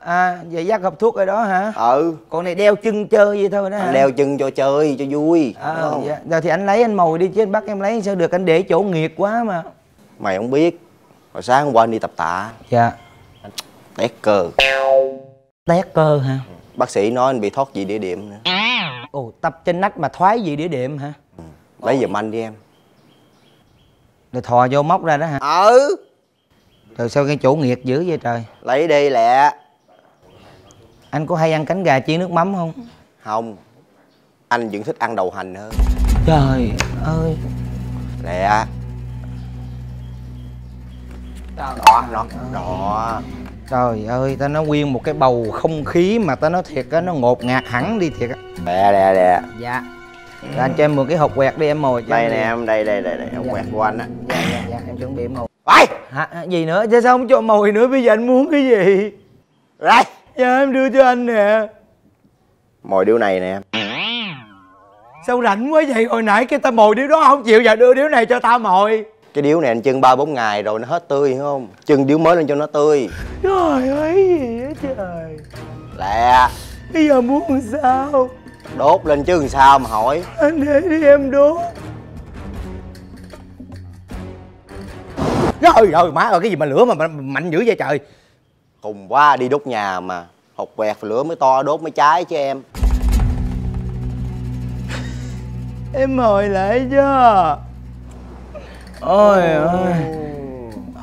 Speaker 1: À vậy dắt hộp thuốc rồi đó hả?
Speaker 3: Ừ.
Speaker 1: Còn này đeo chân chơi vậy thôi đó hả?
Speaker 3: Đeo chân cho chơi cho vui
Speaker 1: À, dạ. Rồi thì anh lấy anh mồi đi chứ anh bắt em lấy sao được anh để chỗ nghiệt quá mà.
Speaker 3: Mày không biết. Hồi sáng hôm qua anh đi tập tạ.
Speaker 1: Dạ.
Speaker 3: Tét cơ.
Speaker 1: Tét cơ hả?
Speaker 3: Bác sĩ nói anh bị thoát vị đĩa điểm nữa.
Speaker 1: Ồ tập trên nách mà thoái gì đĩa đệm hả?
Speaker 3: Lấy giùm anh đi em.
Speaker 1: Rồi thò vô móc ra đó hả?
Speaker 3: Ừ
Speaker 1: Rồi sao cái chỗ nghiệt dữ vậy trời?
Speaker 3: Lấy đi lẹ.
Speaker 1: Anh có hay ăn cánh gà chiên nước mắm không?
Speaker 3: Không. Anh vẫn thích ăn đầu hành hơn.
Speaker 1: Trời ơi.
Speaker 3: Lẹ. Đó đó đó
Speaker 1: Trời ơi ta nói nguyên một cái bầu không khí mà ta nói thiệt á nó ngột ngạt hẳn đi thiệt á.
Speaker 3: Lẹ lẹ lẹ.
Speaker 1: Dạ. Rồi anh cho em mượn cái hộp quẹt đi em mồi cho
Speaker 3: đây nè em đây đây đây đây ông quẹt của anh á.
Speaker 1: Dạ dạ dạ em chuẩn bị em mồi
Speaker 3: Ôi!
Speaker 1: Hả? Gì nữa? Chứ sao không cho mồi nữa? Bây giờ anh muốn cái gì?
Speaker 3: Đây
Speaker 1: Dạ em đưa cho anh nè.
Speaker 3: Mồi điếu này nè.
Speaker 1: Sao rảnh quá vậy? Hồi nãy cái ta mồi điếu đó không chịu giờ đưa điếu này cho tao mồi.
Speaker 3: Cái điếu này anh chưng ba bốn ngày rồi nó hết tươi hiểu không? Chưng điếu mới lên cho nó tươi.
Speaker 1: Trời ơi gì á trời?
Speaker 3: Lẹ.
Speaker 1: Bây giờ muốn làm sao?
Speaker 3: Đốt lên chứ làm sao mà hỏi.
Speaker 1: Anh để đi em đốt Trời ơi má ơi cái gì mà lửa mà mạnh, dữ vậy trời?
Speaker 3: Khùng quá đi đốt nhà mà. Hột quẹt lửa mới to đốt mới cháy chứ em.
Speaker 1: Em mời lại chứ Ôi ơi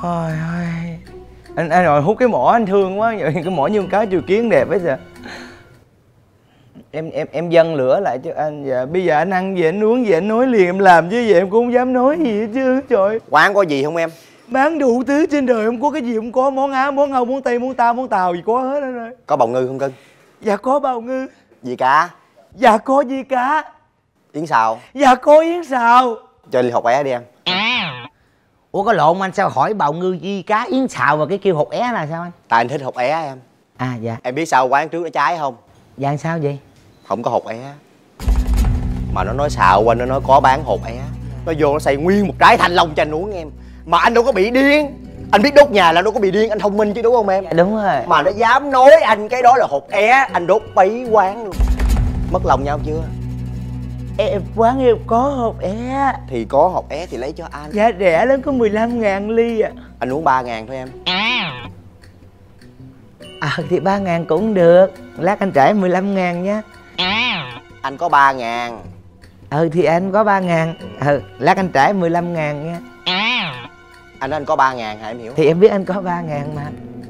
Speaker 1: Ôi ơi Anh anh rồi hút cái mỏ anh thương quá. Vậy Cái mỏ như con cá chùi kiến đẹp ấy sao Em em em dâng lửa lại cho anh. Dạ Bây giờ anh ăn gì anh uống gì anh nói liền em làm chứ vậy em cũng không dám nói gì hết chứ. Trời.
Speaker 3: Quán có gì không em
Speaker 1: Bán đủ thứ trên đời không có cái gì không có Món Á, món Âu, món Tây, món Tàu, món Tàu gì có hết anh ơi.
Speaker 3: Có bào ngư không cưng?
Speaker 1: Dạ có bào ngư.
Speaker 3: Gì cả?
Speaker 1: Dạ có gì cá
Speaker 3: yến xào
Speaker 1: Dạ có yến xào
Speaker 3: chơi ly hột é đi em.
Speaker 13: Ủa có lộn anh sao hỏi bào ngư di cá yến xào và cái kêu hột é là sao anh?
Speaker 3: Tại anh thích hột é em.
Speaker 13: À dạ.
Speaker 3: Em biết sao quán trước nó cháy không?
Speaker 13: Dạ sao vậy?
Speaker 3: Không có hột é mà nó nói xạo qua nó nói có bán hột é nó vô nó xay nguyên một trái thanh long cho anh uống em mà anh đâu có bị điên. Anh biết đốt nhà là đâu có bị điên anh thông minh chứ đúng không em?
Speaker 13: Dạ đúng rồi.
Speaker 3: Mà nó dám nói anh cái đó là hột é anh đốt bấy quán luôn. Mất lòng nhau chưa?
Speaker 1: Em quán em có hộp é.
Speaker 3: Thì có hột é thì lấy cho anh.
Speaker 1: Giá rẻ lắm có 15 ngàn ly à
Speaker 3: anh uống ba ngàn thôi em.
Speaker 1: À thì 3 ngàn cũng được. Lát anh trả em 15 ngàn nha.
Speaker 3: Anh có ba ngàn.
Speaker 1: Ừ thì anh có 3 ngàn. Ừ lát anh trả em 15 ngàn nha
Speaker 3: anh nói anh có ba ngàn hả em hiểu?
Speaker 1: Thì em biết anh có 3 ngàn mà.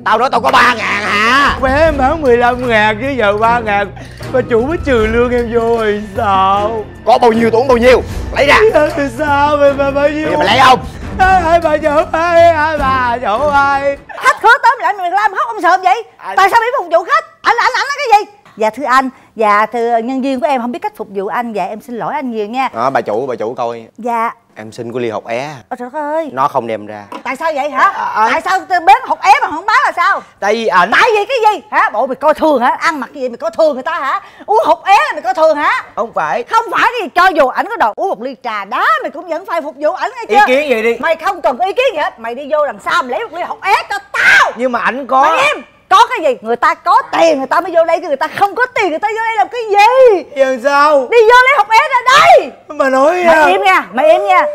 Speaker 3: Tao nói tao có ba ngàn hả?
Speaker 1: Vé em bán 15 ngàn chứ giờ 3 ngàn. Bà chủ mới trừ lương em vô rồi sao?
Speaker 3: Có bao nhiêu uống bao nhiêu? Lấy ra.
Speaker 1: Thì sao? Mà, mà bao nhiêu?
Speaker 3: Bây giờ mày lấy không?
Speaker 1: Hai bà chủ ơi Hai bà chủ ơi
Speaker 6: khách khứa tới lại mày làm hóc ông sợm vậy? Tại sao bị phục vụ khách? Anh anh anh nói cái gì? Dạ thưa anh. Dạ thưa nhân viên của em không biết cách phục vụ anh. Dạ em xin lỗi anh nhiều nha.
Speaker 3: Đó bà chủ bà chủ coi.
Speaker 6: Dạ
Speaker 3: em xin của ly hột é
Speaker 6: ôi trời ơi.
Speaker 3: Nó không đem ra.
Speaker 6: Tại sao vậy hả? Tại sao tôi bán hột é mà không bán là sao?
Speaker 1: Tại vì ảnh
Speaker 6: tại vì cái gì? Hả? Bộ mày coi thường hả? Ăn mặc cái gì mày coi thường người ta hả? Uống hột é là mày coi thường hả?
Speaker 1: Không phải.
Speaker 6: Không phải cái gì cho dù ảnh có đòi uống một ly trà đá mày cũng vẫn phải phục vụ ảnh nghe
Speaker 1: Ý
Speaker 6: chưa?
Speaker 1: kiến gì đi?
Speaker 6: Mày không cần ý kiến gì hết. Mày đi vô đằng sau mày lấy một ly hột é cho tao.
Speaker 1: Nhưng mà ảnh có
Speaker 6: mày im có cái gì? Người ta có tiền người ta mới vô đây chứ người ta không có tiền người ta vô đây làm cái gì?
Speaker 1: Giờ sao?
Speaker 6: Đi vô lấy hột é ra đây!
Speaker 1: Mà nói
Speaker 6: mày
Speaker 1: à,
Speaker 6: im nha mày im nha.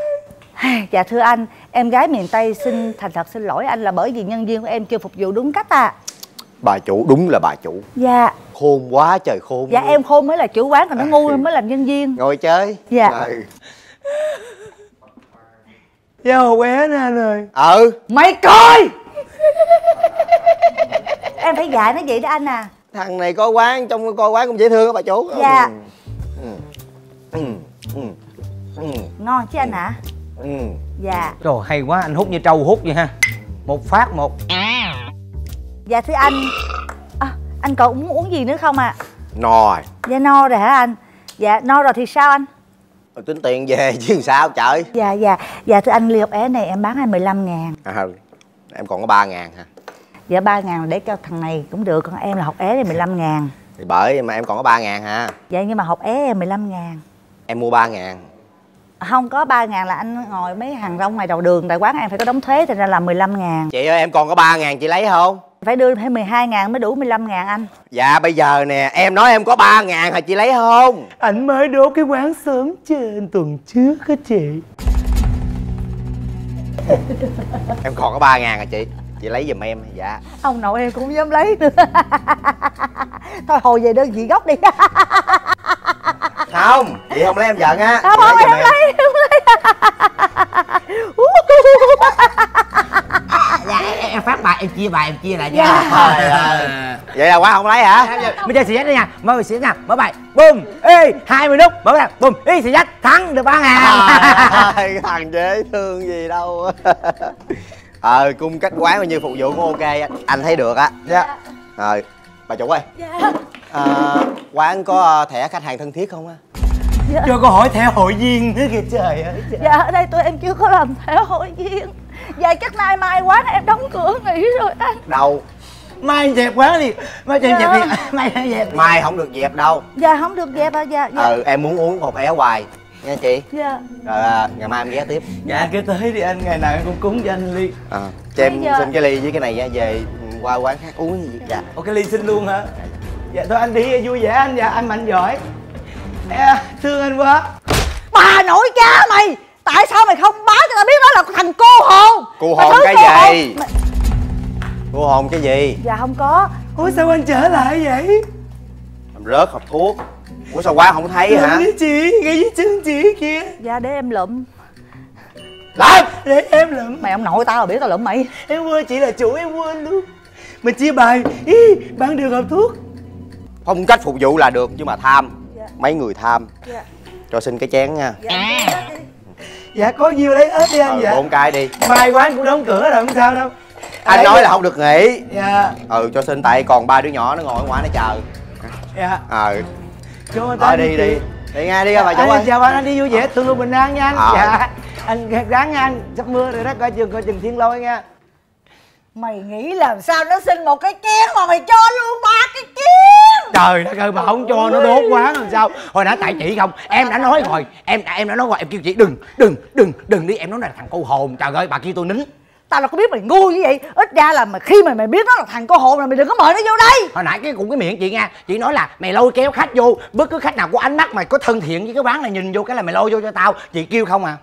Speaker 6: Dạ thưa anh em gái miền tây xin thành thật xin lỗi anh là bởi vì nhân viên của em chưa phục vụ đúng cách à.
Speaker 3: Bà chủ đúng là bà chủ.
Speaker 6: Dạ.
Speaker 3: Khôn quá trời khôn
Speaker 6: dạ
Speaker 3: luôn.
Speaker 6: em khôn mới là chủ quán còn nó ngu mới làm nhân viên.
Speaker 3: Ngồi chơi.
Speaker 6: Dạ.
Speaker 3: ừ.
Speaker 1: Giao bé nè anh ơi
Speaker 3: ừ.
Speaker 6: Mày coi em phải dạy nó vậy đó anh à
Speaker 3: thằng này coi quán trong coi quán cũng dễ thương á bà chủ
Speaker 6: Dạ.
Speaker 3: ừ. Ừ. Ừ.
Speaker 6: Ngon chứ anh hả
Speaker 3: Ừ.
Speaker 6: dạ
Speaker 1: Trời hay quá anh hút như trâu hút vậy ha Một phát một
Speaker 6: Dạ thưa anh à, Anh còn muốn uống gì nữa không ạ? À?
Speaker 8: No rồi
Speaker 6: Dạ no rồi hả anh? Dạ no rồi thì sao anh?
Speaker 8: Rồi tính tiền về chứ sao trời
Speaker 6: Dạ dạ Dạ thưa anh ly hộp é này em bán anh 15 ngàn
Speaker 8: à, Em còn có 3 ngàn hả
Speaker 6: Dạ 3 ngàn để cho thằng này cũng được Còn em là hộp é này 15 ngàn.
Speaker 8: Thì bởi mà em còn có 3 ngàn hả?
Speaker 6: Dạ nhưng mà hộp é em 15 ngàn.
Speaker 8: Em mua 3 ngàn.
Speaker 6: Không có 3 ngàn là anh ngồi mấy hàng rong ngoài đầu đường Tại quán em phải có đóng thuế Thì ra là 15 ngàn.
Speaker 8: Chị ơi em còn có 3 ngàn chị lấy không?
Speaker 6: Phải đưa thêm 12 ngàn mới đủ 15 ngàn anh.
Speaker 8: Dạ bây giờ nè em nói em có 3 ngàn hả chị lấy không?
Speaker 1: Anh mới đốt cái quán sớm trên tuần trước á chị.
Speaker 8: Em còn có 3 ngàn hả chị Chị lấy giùm em dạ.
Speaker 6: Ông nội em cũng dám lấy nữa. Thôi hồi về đơn vị gốc đi.
Speaker 8: Không chị không lấy em giận á.
Speaker 6: Không không
Speaker 8: giùm
Speaker 6: em. lấy em lấy.
Speaker 1: Dạ em, em phát bài em chia bài em chia lại nha
Speaker 6: Dạ.
Speaker 8: Trời ơi. Vậy là quá không lấy hả?
Speaker 1: Bây giờ xì dách đây nha. Mời xì dách nha. Mở bài. Bùm Ê 20 nút. Mở bài. Bùm Ê xì dách. Thắng được 3 ngàn.
Speaker 8: Thằng dễ thương gì đâu ờ cung cách quán bao nhiêu phục vụ cũng ok anh thấy được á.
Speaker 1: Dạ.
Speaker 8: Rồi bà chủ ơi.
Speaker 6: Dạ.
Speaker 8: Ờ, quán có ờ, thẻ khách hàng thân thiết không á?
Speaker 1: Cho câu hỏi theo hội viên nữa kìa trời ơi
Speaker 6: Dạ ở đây tụi em chưa có làm thẻ hội viên. Dạ chắc nay mai quán em đóng cửa nghỉ rồi anh.
Speaker 8: Đâu?
Speaker 1: Mai dẹp quán đi. Mai em dẹp
Speaker 6: Dạ.
Speaker 1: đi Mai em dẹp
Speaker 8: mai không được dẹp đâu.
Speaker 6: Dạ không được dẹp à dạ dạ.
Speaker 8: Ừ em muốn uống hột é hoài nha chị.
Speaker 6: Dạ.
Speaker 8: Rồi ờ, ngày mai em ghé tiếp.
Speaker 1: Dạ cứ tới đi anh Ngày nào em cũng cúng cho anh ly.
Speaker 8: Ờ cho em
Speaker 6: Bây giờ-
Speaker 8: xin cái ly với cái này nha về qua quán khác uống gì dạ.
Speaker 1: Cái ly xin luôn hả? Dạ thôi anh đi vui vẻ anh Dạ anh mạnh giỏi. À, Thương anh quá.
Speaker 6: Bà nội cha mày Tại sao mày không báo cho tao biết đó là thằng cô hồn?
Speaker 8: Cô hồn cái
Speaker 6: cô hồn.
Speaker 8: gì
Speaker 6: Mày-
Speaker 8: cô hồn cái gì?
Speaker 6: Dạ không có.
Speaker 1: Ủa sao anh trở lại vậy?
Speaker 8: Em rớt hộp thuốc ủa sao quán không thấy hả?
Speaker 1: Lụm với chị Ngay dưới chân chị kia?
Speaker 6: Dạ để em lụm.
Speaker 8: Lên
Speaker 1: Để em lụm.
Speaker 6: Mày ông nội tao là biết tao lụm mày.
Speaker 1: Em quên chị là chủ em quên luôn. Mình chia bài. Ý, Bán được hộp thuốc.
Speaker 8: Phong cách phục vụ là được nhưng mà tham.
Speaker 6: Dạ.
Speaker 8: mấy người tham.
Speaker 6: Dạ.
Speaker 8: cho xin cái chén nha.
Speaker 1: Dạ có nhiêu lấy ớt đi anh
Speaker 8: ừ,
Speaker 1: dạ
Speaker 8: bốn cái đi.
Speaker 1: Mai quán cũng đóng cửa rồi không sao đâu.
Speaker 8: Anh nói là không được nghỉ.
Speaker 1: Dạ.
Speaker 8: Ừ cho xin tại còn ba đứa nhỏ nó ngồi ở ngoài nó chờ.
Speaker 1: Dạ.
Speaker 8: Ờ Thôi
Speaker 1: ta
Speaker 8: đi đi. đi nghe đi bà chủ
Speaker 1: anh
Speaker 8: ơi.
Speaker 1: chào anh, anh đi vui vẻ, tương luôn bình an nha anh.
Speaker 8: Ờ.
Speaker 1: Dạ. Anh ráng nha anh, sắp mưa rồi đó, coi chừng, coi chừng thiên lôi nha.
Speaker 6: Mày nghĩ làm sao nó xin một cái chén mà mày cho luôn ba cái chén
Speaker 1: Trời đất ơi, bà không cho nó đốt quán làm sao? Hồi nãy tại chị không, em đã nói rồi. Em đã em đã nói rồi, em kêu chị đừng, đừng, đừng, đừng đi. Em nói là thằng câu hồn, trời ơi, bà kêu tôi nín
Speaker 6: Tao là có biết mày ngu như vậy. Ít ra là mà khi mà mày biết nó là thằng cô hồn là mày đừng có mời nó vô đây.
Speaker 1: Hồi nãy cái cũng cái miệng chị nha. Chị nói là mày lôi kéo khách vô Bất cứ khách nào có ánh mắt mày có thân thiện với cái quán này nhìn vô cái là mày lôi vô cho tao. Chị kêu không à.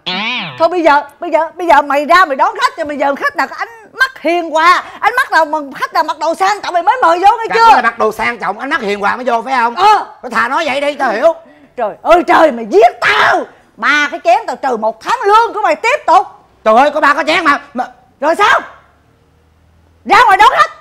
Speaker 6: Thôi bây giờ bây giờ bây giờ mày ra mày đón khách cho bây giờ khách nào có ánh mắt hiền hòa ánh mắt nào mà khách nào mặc đồ sang trọng mày mới mời vô nghe
Speaker 1: Cả
Speaker 6: chưa?
Speaker 1: là mặc đồ sang trọng, ánh mắt hiền hòa mới vô phải không?
Speaker 6: Ờ.
Speaker 1: Thà nói vậy đi, tao hiểu.
Speaker 6: Trời ơi trời mày giết tao. Ba cái chén tao trừ một tháng lương của mày tiếp tục.
Speaker 1: Trời ơi, có ba có chén mà, mà
Speaker 6: rồi sao? Ra ngoài đón khách.